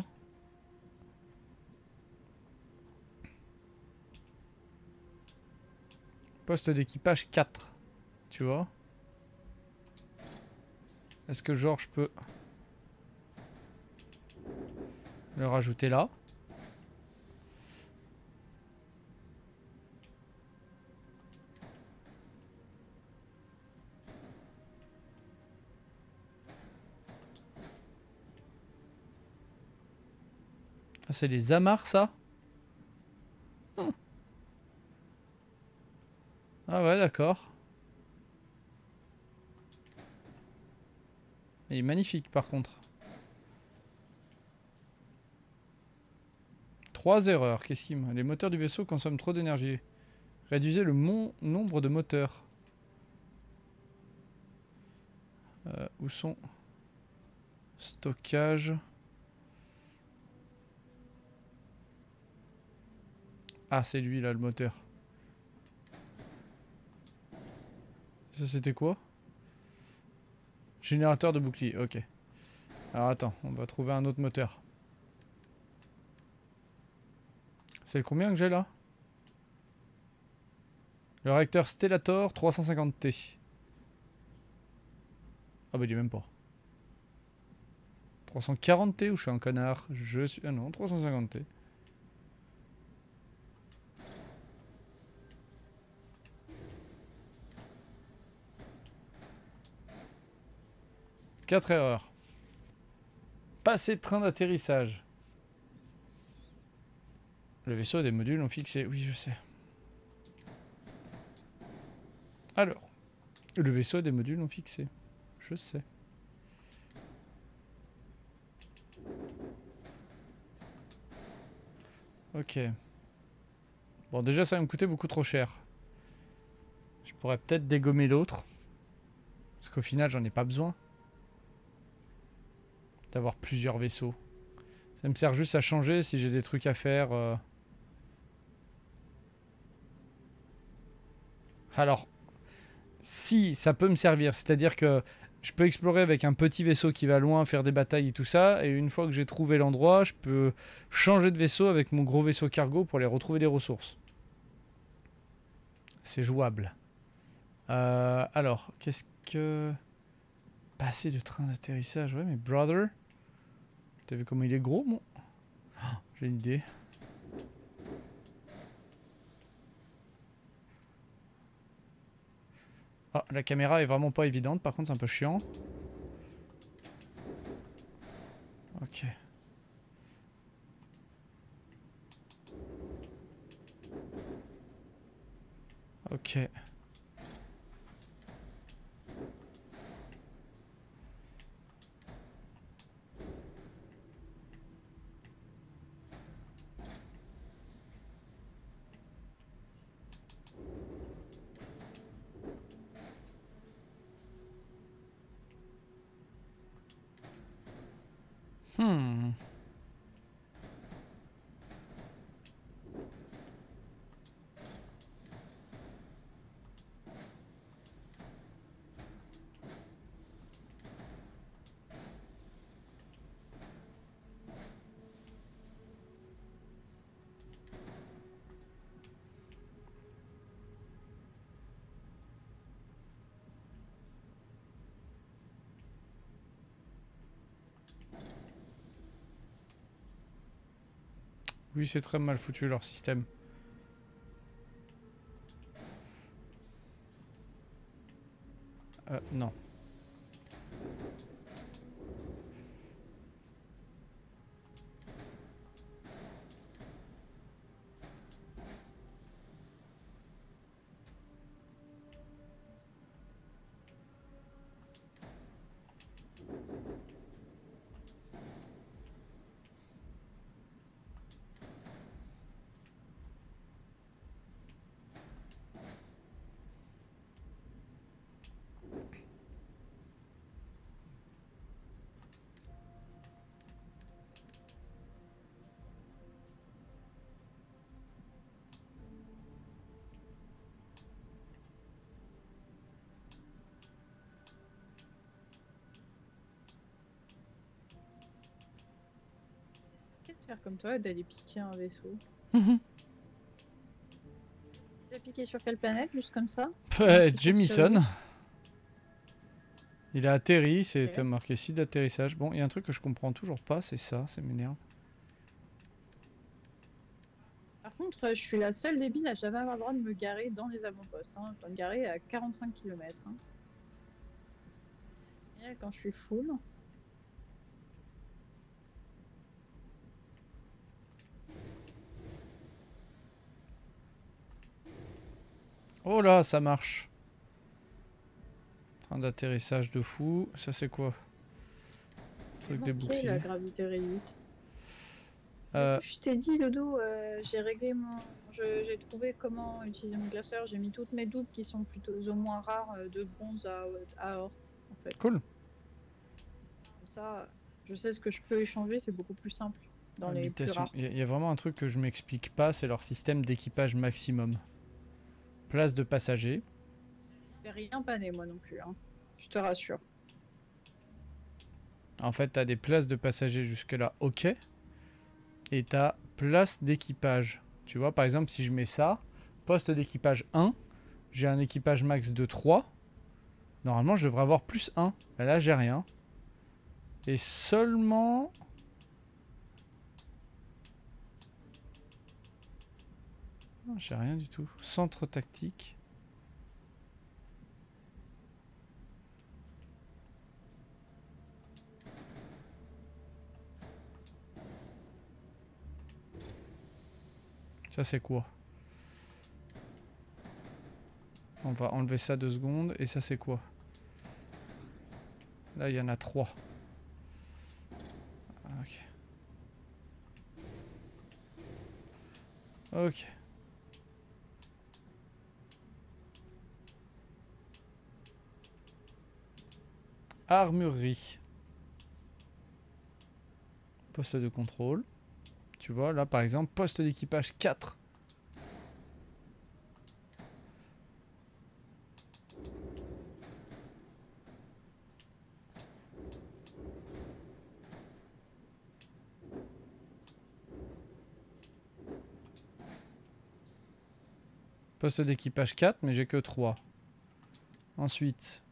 Poste d'équipage 4. Tu vois Est-ce que genre je peux le rajouter là? C'est les amarres, ça Hmm. Ah ouais, d'accord. Il est magnifique, par contre. Trois erreurs. Qu'est-ce qui me... Les moteurs du vaisseau consomment trop d'énergie. Réduisez le nombre de moteurs. Euh, où sont... Stockage... Ah, c'est lui là, le moteur. Ça, c'était quoi? Générateur de bouclier, ok. Alors attends, on va trouver un autre moteur. C'est combien que j'ai là? Le réacteur Stellator 350T. Ah bah il est même pas. 340T ou je suis un connard? Je suis... Ah non, 350T. Quatre erreurs. Passer de train d'atterrissage. Le vaisseau et des modules ont fixé. Oui, je sais. Alors. Le vaisseau et des modules ont fixé. Je sais. Ok. Bon, déjà, ça va me coûter beaucoup trop cher. Je pourrais peut-être dégommer l'autre. Parce qu'au final, j'en ai pas besoin. D'avoir plusieurs vaisseaux. Ça me sert juste à changer si j'ai des trucs à faire. euh. Alors, si ça peut me servir, c'est-à-dire que je peux explorer avec un petit vaisseau qui va loin, faire des batailles et tout ça, et une fois que j'ai trouvé l'endroit, je peux changer de vaisseau avec mon gros vaisseau cargo pour aller retrouver des ressources. C'est jouable. Euh, alors, qu'est-ce que... Passer de train d'atterrissage, ouais, mais brother... T'as vu comment il est gros, mon... Oh, J'ai une idée. Ah, la caméra est vraiment pas évidente, par contre c'est un peu chiant. Ok. Ok. Hmm. Oui, c'est très mal foutu leur système. Faire comme toi, d'aller piquer un vaisseau. Mhm. Tu as piqué sur quelle planète, juste comme ça Sur Jamison. Il a atterri, c'est marqué site d'atterrissage. Bon, il y a un truc que je comprends toujours pas, c'est ça, ça m'énerve. Par contre, euh, je suis la seule débile à jamais avoir le droit de me garer dans les avant-postes. Hein. Je dois me garer à 45 km. Hein. Et là, quand je suis full. Oh là, ça marche. Train d'atterrissage de fou. Ça, c'est quoi? Truc des boucliers. la gravité réduite. Euh, Je t'ai dit, Lodo, euh, j'ai réglé mon. J'ai trouvé comment utiliser mon classeur. J'ai mis toutes mes doubles qui sont plutôt au moins rares euh, de bronze à, à or. En fait. Cool. Comme ça, je sais ce que je peux échanger, c'est beaucoup plus simple dans les plus rares. Il y, y a vraiment un truc que je m'explique pas, c'est leur système d'équipage maximum. Place de passagers. J'ai rien pané, moi non plus. Hein. Je te rassure. En fait, tu as des places de passagers jusque-là, ok. Et tu as place d'équipage. Tu vois, par exemple, si je mets ça, poste d'équipage 1, j'ai un équipage max de 3. Normalement, je devrais avoir plus 1. Mais là, j'ai rien. Et seulement... J'ai rien du tout. Centre tactique. Ça c'est quoi On va enlever ça deux secondes. Et ça c'est quoi? Là il y en a trois. Ok. Ok. Armurerie. Poste de contrôle. Tu vois, là par exemple, poste d'équipage 4. Poste d'équipage 4, mais j'ai que 3. Ensuite.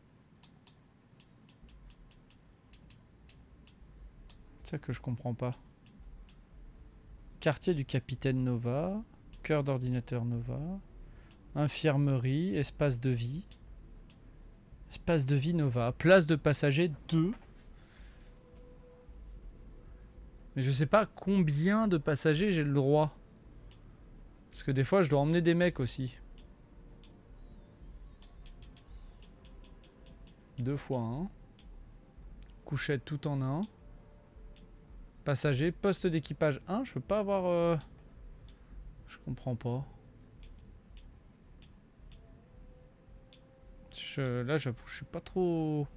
Ça que je comprends pas. Quartier du capitaine Nova, cœur d'ordinateur Nova, infirmerie, espace de vie, espace de vie Nova, place de passagers 2. Mais je sais pas combien de passagers j'ai le droit. Parce que des fois je dois emmener des mecs aussi. Deux fois un. Couchette tout en un. Passager, poste d'équipage 1, je peux pas avoir... euh, Je comprends pas. Là j'avoue, je suis pas trop...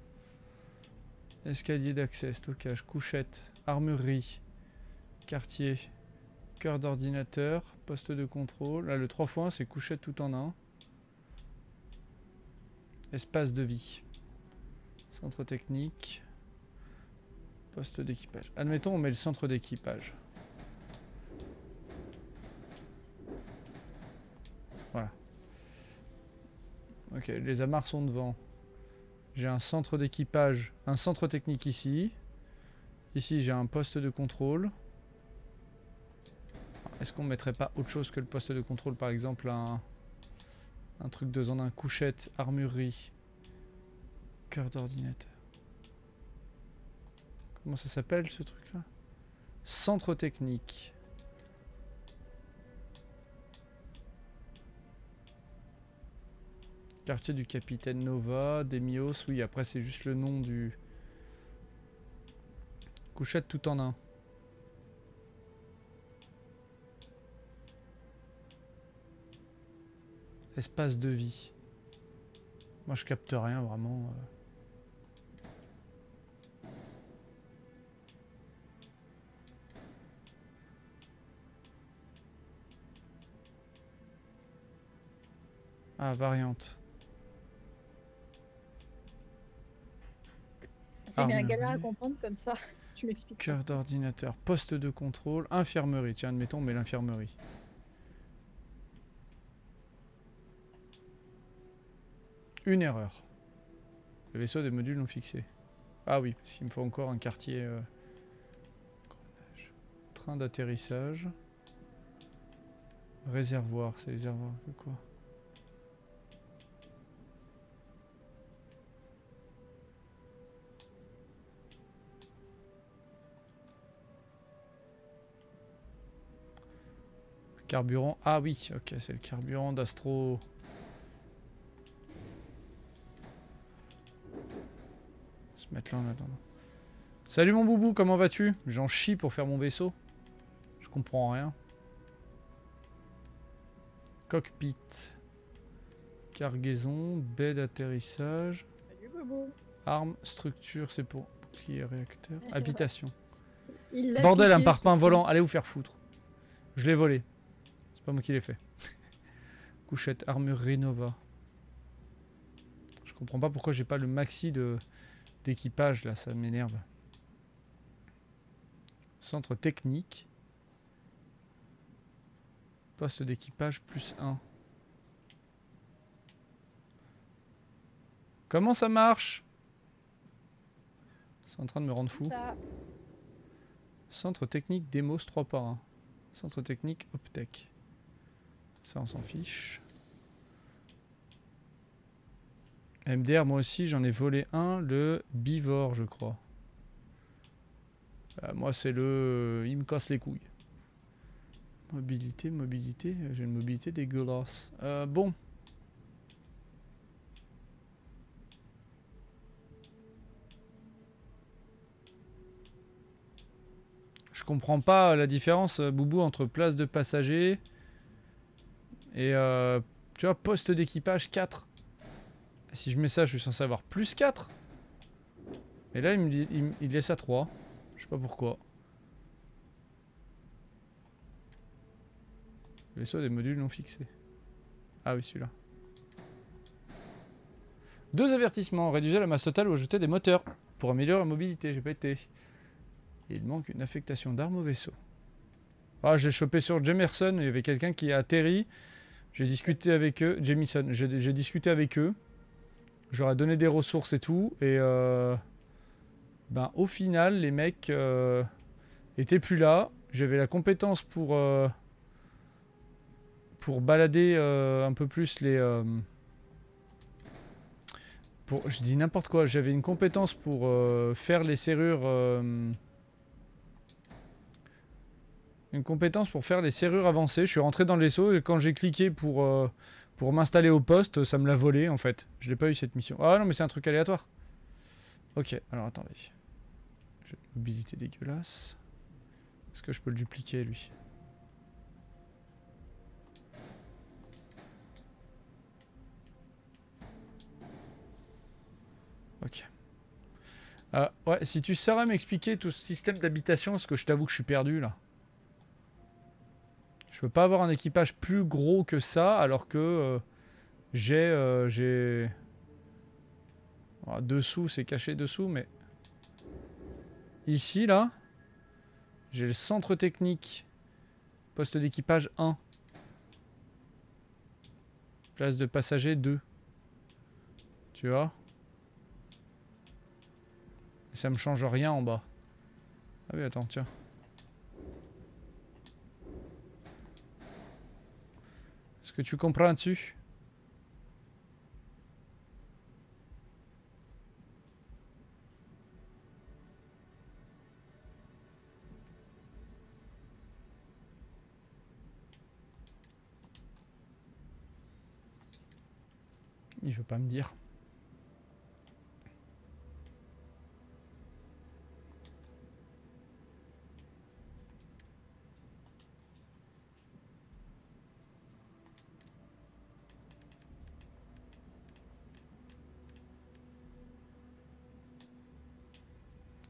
Escalier d'accès, stockage, couchette, armurerie, quartier, cœur d'ordinateur, poste de contrôle. Là le 3 x 1 c'est couchette tout en un. Espace de vie. Centre technique. Poste d'équipage. Admettons, on met le centre d'équipage. Voilà. Ok, les amarres sont devant. J'ai un centre d'équipage, un centre technique ici. Ici, j'ai un poste de contrôle. Est-ce qu'on mettrait pas autre chose que le poste de contrôle Par exemple, un, un truc de en un couchette, armurerie, cœur d'ordinateur? Comment ça s'appelle ce truc là Centre technique. Quartier du capitaine Nova, Demios, oui après c'est juste le nom du... Couchette tout en un. Espace de vie. Moi je capte rien vraiment. euh. Ah, variante. C'est bien galère à comprendre comme ça. tu m'expliques. Cœur d'ordinateur, poste de contrôle, infirmerie. Tiens, admettons, mais l'infirmerie. Une erreur. Le vaisseau des modules non fixés. Ah oui, parce qu'il me faut encore un quartier... euh. Train d'atterrissage. Réservoir, c'est les réservoirs de quoi? Carburant. Ah oui, ok, c'est le carburant d'Astro. Se mettre là en attendant. Salut mon boubou, comment vas-tu? J'en chie pour faire mon vaisseau. Je comprends rien. Cockpit. Cargaison, baie d'atterrissage. Salut Bobo. Arme, structure, c'est pour bouclier, réacteur. Habitation. Bordel, un parpaing volant, allez vous faire foutre. Je l'ai volé. C'est pas moi qui l'ai fait. Couchette, armure Renova. Je comprends pas pourquoi j'ai pas le maxi de d'équipage là, ça m'énerve. Centre technique. Poste d'équipage plus 1. Comment ça marche? C'est en train de me rendre fou. Ça. Centre technique Demos 3 par 1. Centre technique Optech. Ça, on s'en fiche. MDR, moi aussi, j'en ai volé un, le Bivor, je crois. Euh, moi, c'est le... Il me casse les couilles. Mobilité, mobilité. J'ai une mobilité dégueulasse. Euh, bon. Je comprends pas la différence, euh, Boubou, entre place de passager et, euh, tu vois, poste d'équipage 4. Si je mets ça, je suis censé avoir plus 4. Et là, il me, dit- il, laisse à 3. Je sais pas pourquoi. Vaisseau des modules non fixés. Ah oui, celui-là. Deux avertissements. Réduisez la masse totale ou ajoutez des moteurs pour améliorer la mobilité. J'ai pas. Il manque une affectation d'armes au vaisseau. Ah, j'ai chopé sur Jemerson. Il y avait quelqu'un qui a atterri. J'ai discuté avec eux. Jamison. J'ai discuté avec eux. J'aurais donné des ressources et tout. Et euh, ben, au final, les mecs euh, étaient plus là. J'avais la compétence pour, euh, pour balader euh, un peu plus les. euh, pour, je dis n'importe quoi. J'avais une compétence pour faire les serrures. Une compétence pour faire les serrures avancées. Je suis rentré dans le vaisseau et quand j'ai cliqué pour, euh, pour m'installer au poste, ça me l'a volé en fait. Je l'ai pas eu cette mission. Ah non, mais c'est un truc aléatoire. Ok, alors attendez. J'ai une mobilité dégueulasse. Est-ce que je peux le dupliquer lui? Ok. Euh, ouais, si tu saurais m'expliquer tout ce système d'habitation, parce que je t'avoue que je suis perdu là. Je peux pas avoir un équipage plus gros que ça, alors que euh, j'ai... euh, j'ai... Ah, dessous, c'est caché dessous, mais... Ici, là, j'ai le centre technique, poste d'équipage 1. Place de passager 2. Tu vois? Ça me change rien en bas. Ah oui, attends, tiens. Que tu comprends dessus Il veut pas me dire.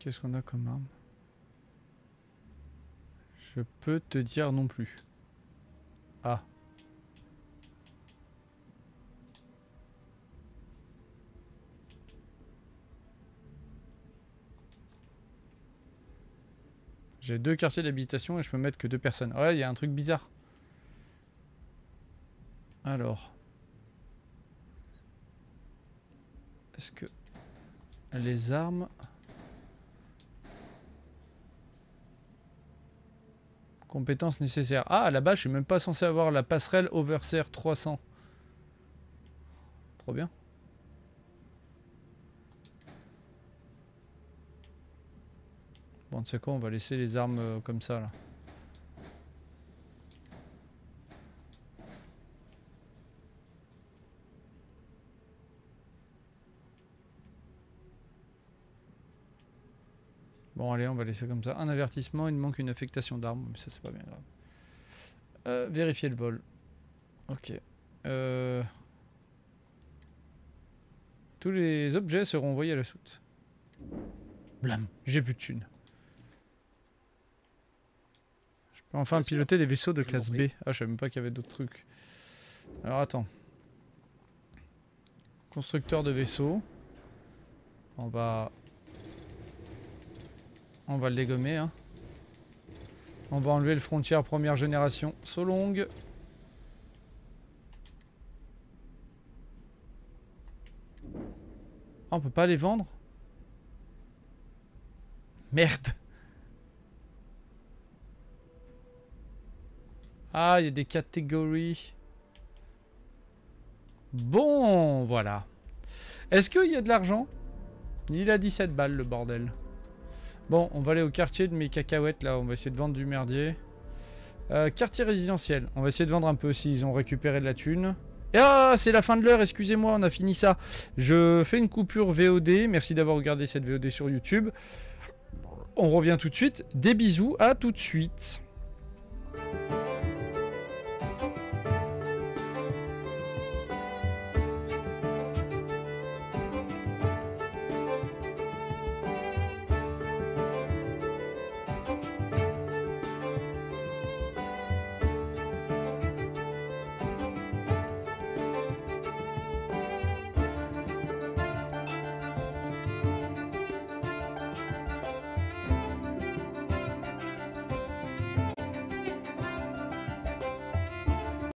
Qu'est-ce qu'on a comme arme? Je peux te dire non plus. Ah. J'ai deux quartiers d'habitation et je peux mettre que deux personnes. Ouais, il y a un truc bizarre. Alors. Est-ce que les armes... Compétences nécessaires. Ah, là-bas, je suis même pas censé avoir la passerelle Overseer 300. Trop bien. Bon, tu sais quoi, on va laisser les armes euh, comme ça, là. Bon, allez, on va laisser comme ça. Un avertissement, il manque une affectation d'armes, mais ça, c'est pas bien grave. Euh, vérifier le vol. Ok. Euh... Tous les objets seront envoyés à la soute. Blam, j'ai plus de thunes. Je peux enfin piloter des vaisseaux de classe B. Ah, je savais même pas qu'il y avait d'autres trucs. Alors attends. Constructeur de vaisseaux. On va... On va le dégommer. Hein. On va enlever le frontière première génération. Solong. Ah, on peut pas les vendre? Merde Ah, il y a des catégories. Bon, voilà. Est-ce qu'il y a de l'argent? Il a 17 balles, le bordel. Bon, on va aller au quartier de mes cacahuètes, là. On va essayer de vendre du merdier. Euh, quartier résidentiel. On va essayer de vendre un peu aussi. Ils ont récupéré de la thune. Et ah, c'est la fin de l'heure, excusez-moi, on a fini ça. Je fais une coupure VOD. Merci d'avoir regardé cette VOD sur YouTube. On revient tout de suite. Des bisous, à tout de suite.